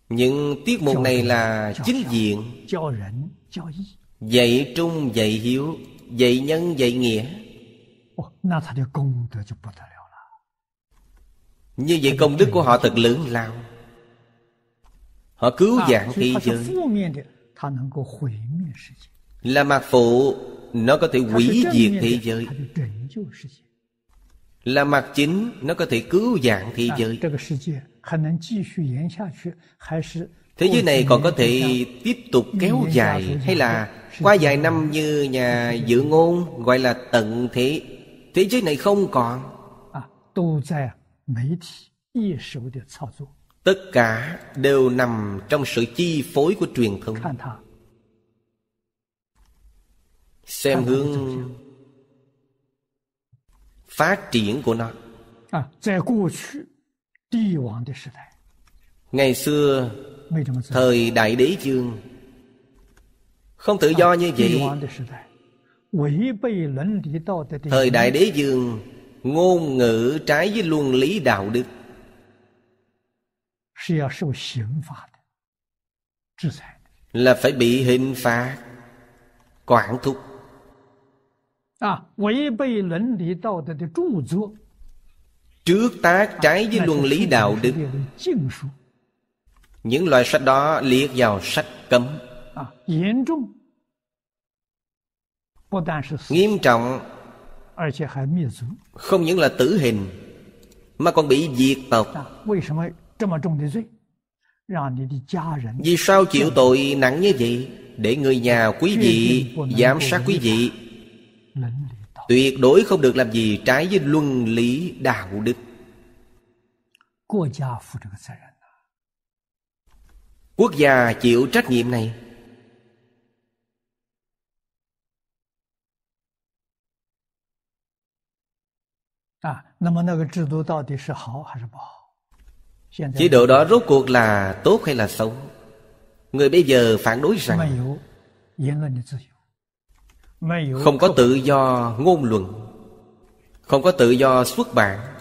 Những tiết mục này là chính diện. Dạy trung dạy hiếu Dạy nhân dạy nghĩa. Như vậy công đức của họ thật lớn lao. Họ cứu dạng thế giới. Là mặt phụ Nó có thể hủy diệt thế giới là mặt chính nó có thể cứu dạng thế giới. thế giới này còn có thể tiếp tục kéo dài hay là qua vài năm như nhà dự ngôn gọi là tận thế. Thế giới này không còn. tất cả đều nằm trong sự chi phối của truyền thông. Xem hướng phát triển của nó. ngày xưa thời đại đế dương không tự do như vậy. thời đại đế dương ngôn ngữ trái với luân lý đạo đức. là phải bị hình phạt quản thúc 啊，违背伦理道德的着作， trước tác trái với 那 luân 是 lý 书 đạo 是 đức 列为禁书 những loại sách đó liệt vào sách cấm 啊，严重，不但是死， nghiêm trọng 而且还灭族 không những là tử hình mà còn bị diệt tộc 啊！为什么这么重的罪，让你的家人 vì sao chịu tội nặng như vậy để người nhà quý vị giám sát quý vị 伦理道？ Ừ. Tuyệt đối không được làm gì trái với luân lý đạo đức. Quốc gia chịu trách nhiệm này. Chế độ đó rốt cuộc là tốt hay là xấu? Người bây giờ phản đối rằng không có tự do ngôn luận. Không có tự do xuất bản.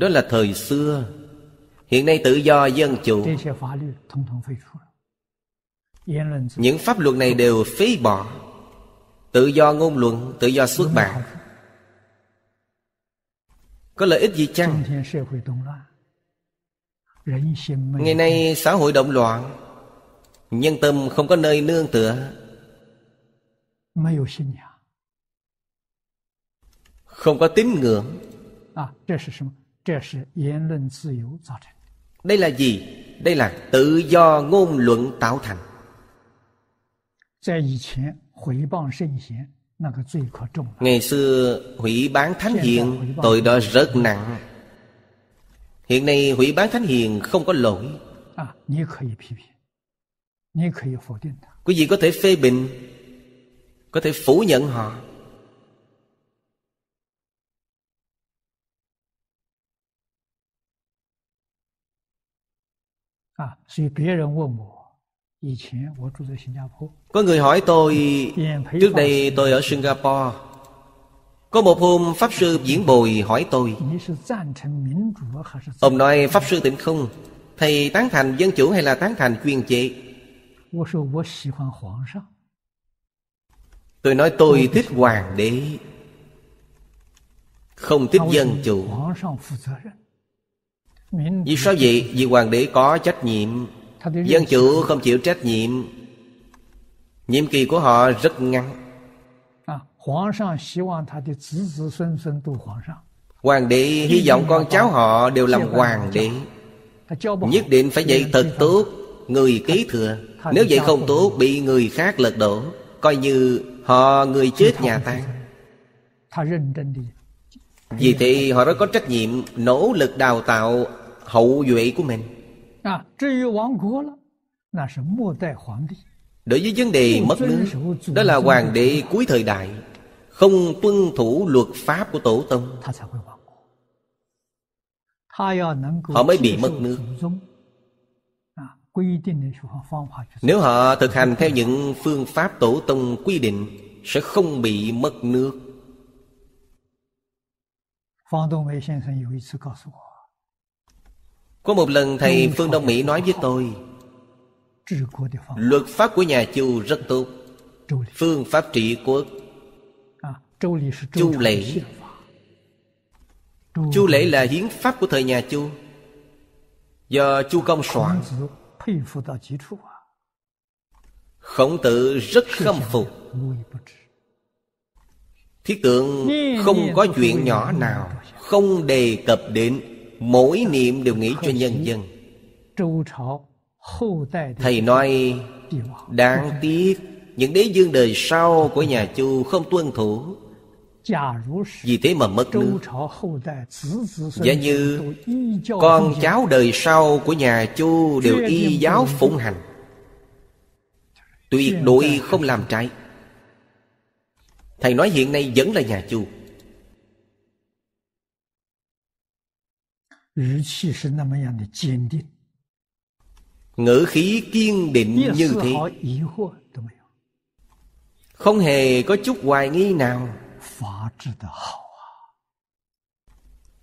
Đó là thời xưa. Hiện nay tự do dân chủ. Những pháp luật này đều phế bỏ. Tự do ngôn luận tự do xuất bản. Có lợi ích gì chăng? ngày nay xã hội động loạn nhân tâm không có nơi nương tựa. Không có tín ngưỡng. đây là gì? Đây là tự do ngôn luận tạo thành. ngày xưa hủy bán thánh diện tội đó rất nặng。Hiện nay hủy bán thánh hiền không có lỗi. Quý vị có thể phê bình Có thể phủ nhận họ. Có người hỏi tôi Trước đây tôi ở Singapore. Có một hôm Pháp Sư Diễn Bồi hỏi tôi, Ông nói Pháp Sư tỉnh không? Thầy tán thành dân chủ hay là tán thành chuyên chế? Tôi nói, tôi thích hoàng đế, Không thích dân chủ. Vì sao vậy? Vì hoàng đế có trách nhiệm. Dân chủ không chịu trách nhiệm. Nhiệm kỳ của họ rất ngắn. Hoàng đế hy vọng con cháu họ đều làm hoàng đế. Nhất định phải dạy thật tốt Người kế thừa. Nếu vậy không tốt bị người khác lật đổ. Coi như họ người chết nhà tan. Vì thế họ rất có trách nhiệm Nỗ lực đào tạo hậu duệ của mình. À, Đối với vấn đề mất nước Đó là hoàng đế cuối thời đại không tuân thủ luật pháp của tổ tông. Họ mới bị mất nước. Nếu họ thực hành theo những phương pháp tổ tông quy định sẽ không bị mất nước. Có một lần thầy phương đông mỹ nói với tôi luật pháp của nhà chu rất tốt. Phương pháp trị quốc Chu lễ Chu lễ. là hiến pháp của thời nhà Chu. Do Chu Công soạn. Khổng tử rất khâm phục. Thiết tượng không có chuyện nhỏ nào Không đề cập đến Mỗi niệm đều nghĩ cho nhân dân. Thầy nói Đáng tiếc Những đế dương đời sau của nhà Chu không tuân thủ. Vì thế mà mất nước. Giả như con cháu đời sau của nhà Chu đều y giáo phụng hành. Tuyệt đối không làm trái. Thầy nói hiện nay vẫn là nhà Chu. Ngữ khí kiên định như thế. Không hề có chút hoài nghi nào.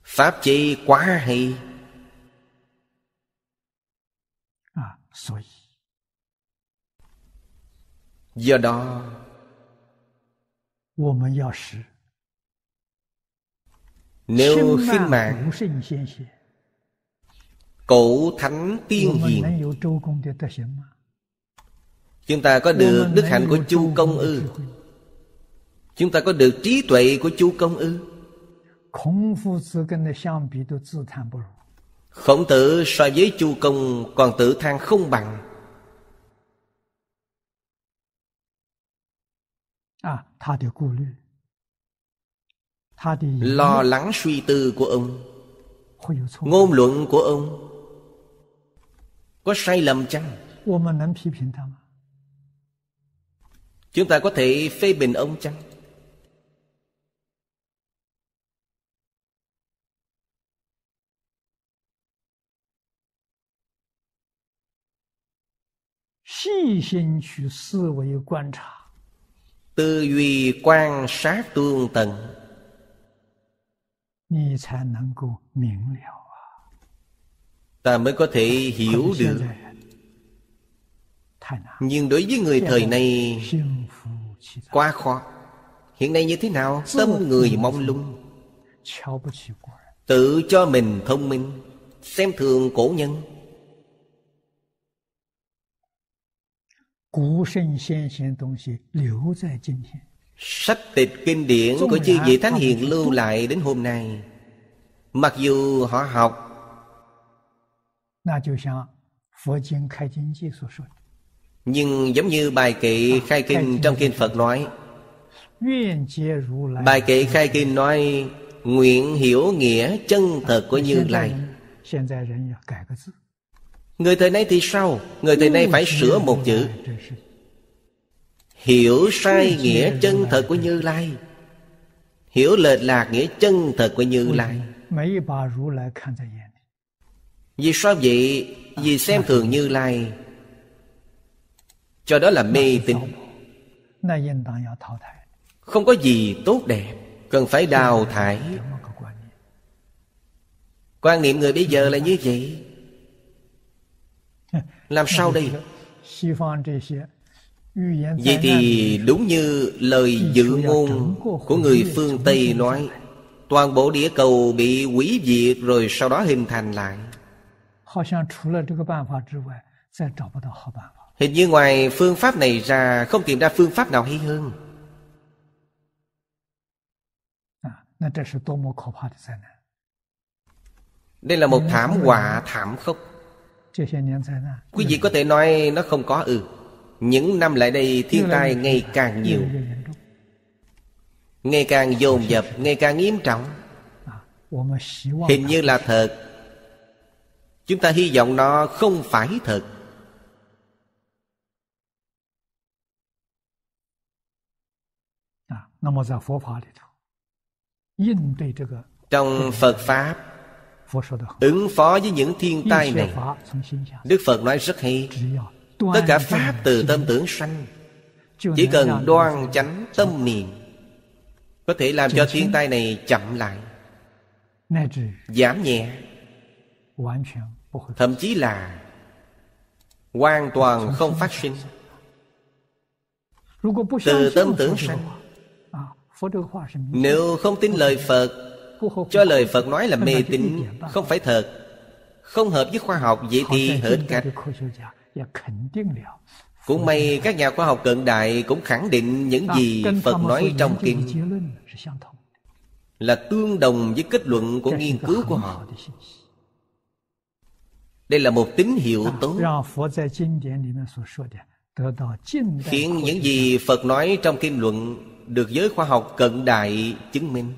Pháp chi quá hay. Do đó Nếu khinh mạng Cổ thánh tiên hiền. Chúng ta có được đức hạnh của chu công ư. Chúng ta có được trí tuệ của Chu công ư? Khổng tử so với chu công còn tự than không bằng. À, Lo lắng suy tư của ông. Ngôn luận của ông. Có sai lầm chăng? Chúng ta có thể phê bình ông chăng? 细心去思维观察， Tư duy quan sát tương tận 你才能够明了啊。 Ta mới có thể hiểu 可是现 được 在人太难， Nhưng đối với người thời này 心浮气躁， quá khó Hiện nay như thế nào Tâm người mong lung 瞧不起古人， Tự cho mình thông minh Xem thường cổ nhân 古圣先贤东西留在今天， Sách tịch kinh điển của chư vị thánh hiền lưu lại đến hôm nay Mặc dù họ học 那就像佛经开经记所说的： Nhưng giống như bài kệ khai kinh trong kinh Phật nói 愿解如来。 Bài kệ khai kinh nói Nguyện hiểu nghĩa chân thật của Như 现在 Lai 人现在人要改个字， Người thời nay thì sao? Người thời nay phải sửa một chữ. Hiểu sai nghĩa chân thật của Như Lai. Hiểu lệch lạc nghĩa chân thật của Như Lai. Vì sao vậy? Vì xem thường Như Lai. Cho đó là mê tín. Không có gì tốt đẹp, Cần phải đào thải. Quan niệm người bây giờ là như vậy. Làm sao đây? Vậy thì đúng như lời dự ngôn của người phương Tây nói Toàn bộ địa cầu bị hủy diệt rồi sau đó hình thành lại. Hình như ngoài phương pháp này ra không tìm ra phương pháp nào hay hơn. Đây là một thảm họa thảm khốc. Quý vị có thể nói nó không có ư ừ. Những năm lại đây thiên tai ngày càng nhiều Ngày càng dồn dập, ngày càng nghiêm trọng Hình như là thật Chúng ta hy vọng nó không phải thật Trong Phật Pháp ứng phó với những thiên tai này. đức phật nói rất hay. tất cả pháp từ tâm tưởng sanh chỉ cần đoan chánh tâm niệm có thể làm cho thiên tai này chậm lại giảm nhẹ thậm chí là hoàn toàn không phát sinh. từ tâm tưởng sanh. nếu không tin lời phật cho lời Phật nói là mê tín Không phải thật. Không hợp với khoa học vậy thì hết cả Cũng may các nhà khoa học cận đại Cũng khẳng định những gì Phật nói trong kinh. Là tương đồng với kết luận của nghiên cứu của họ. Đây là một tín hiệu tốt. Khiến những gì Phật nói trong kinh luận Được giới khoa học cận đại chứng minh.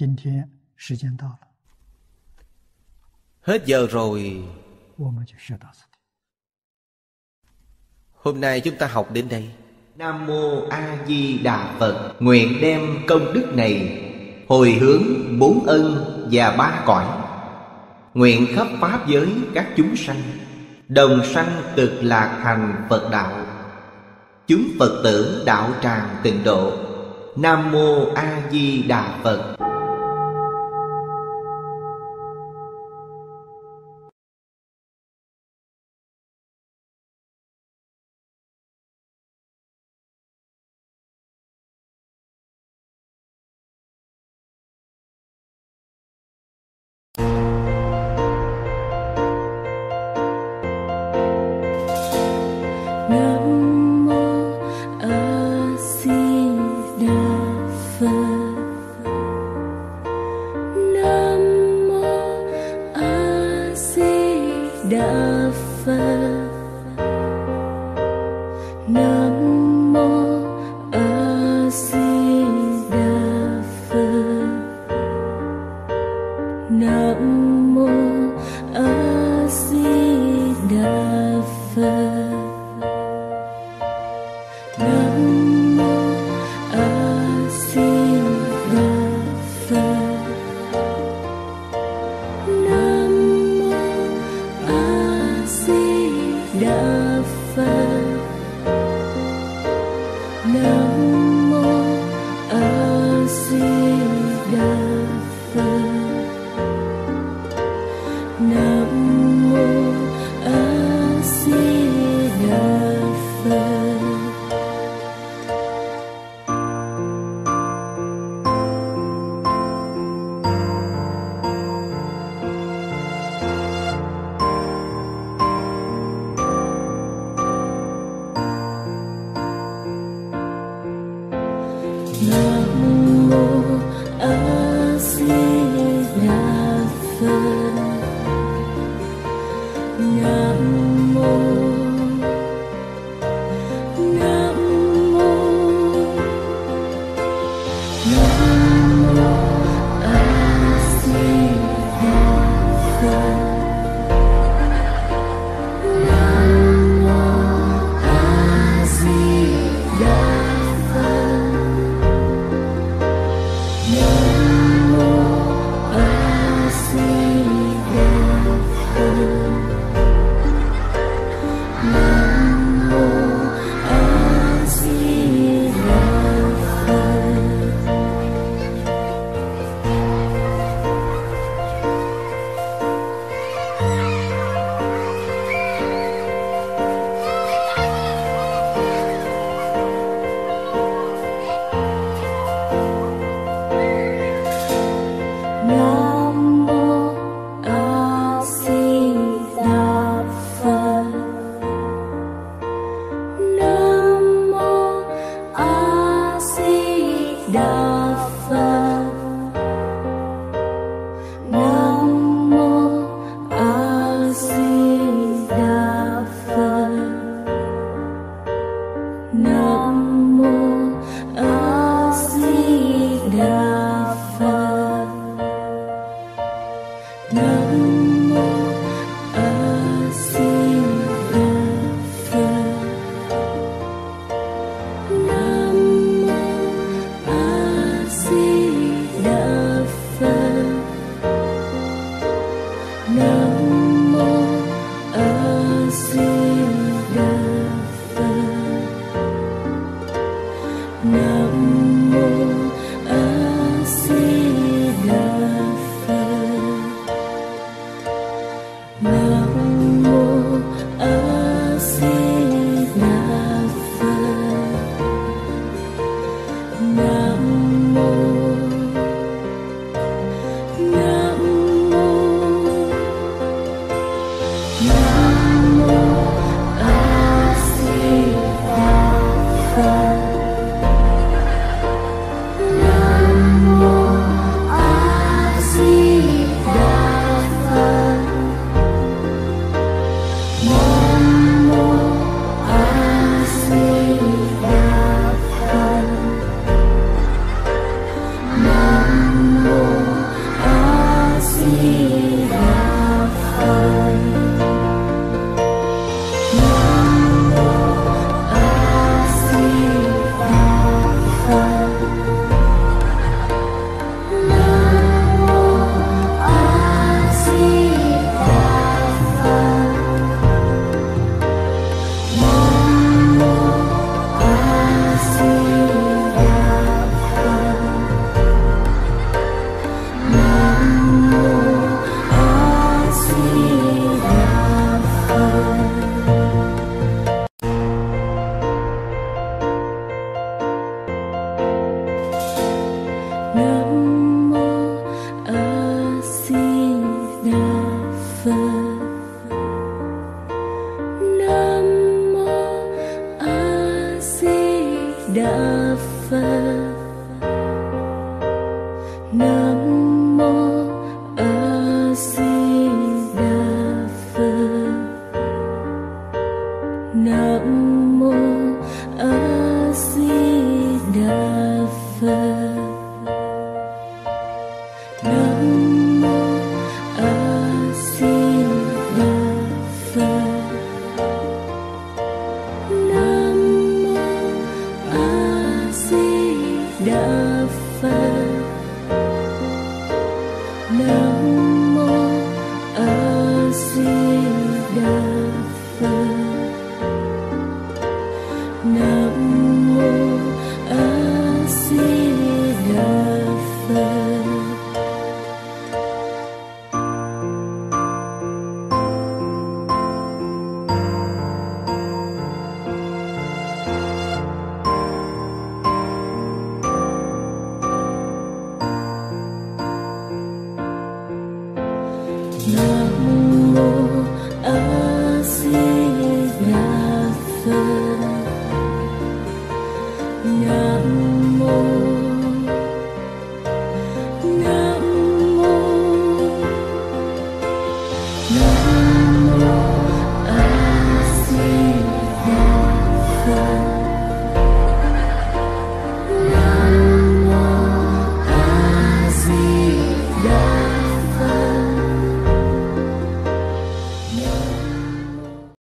今天时间到了， Hết giờ rồi 我们就学到此地。 Hôm nay chúng ta học đến đây Nam Mô A Di Đà Phật Nguyện đem công đức này Hồi hướng bốn ân và ba cõi Nguyện khắp Pháp giới các chúng sanh Đồng sanh cực lạc thành Phật đạo Chúng Phật tử đạo tràng tịnh độ Nam Mô A Di Đà Phật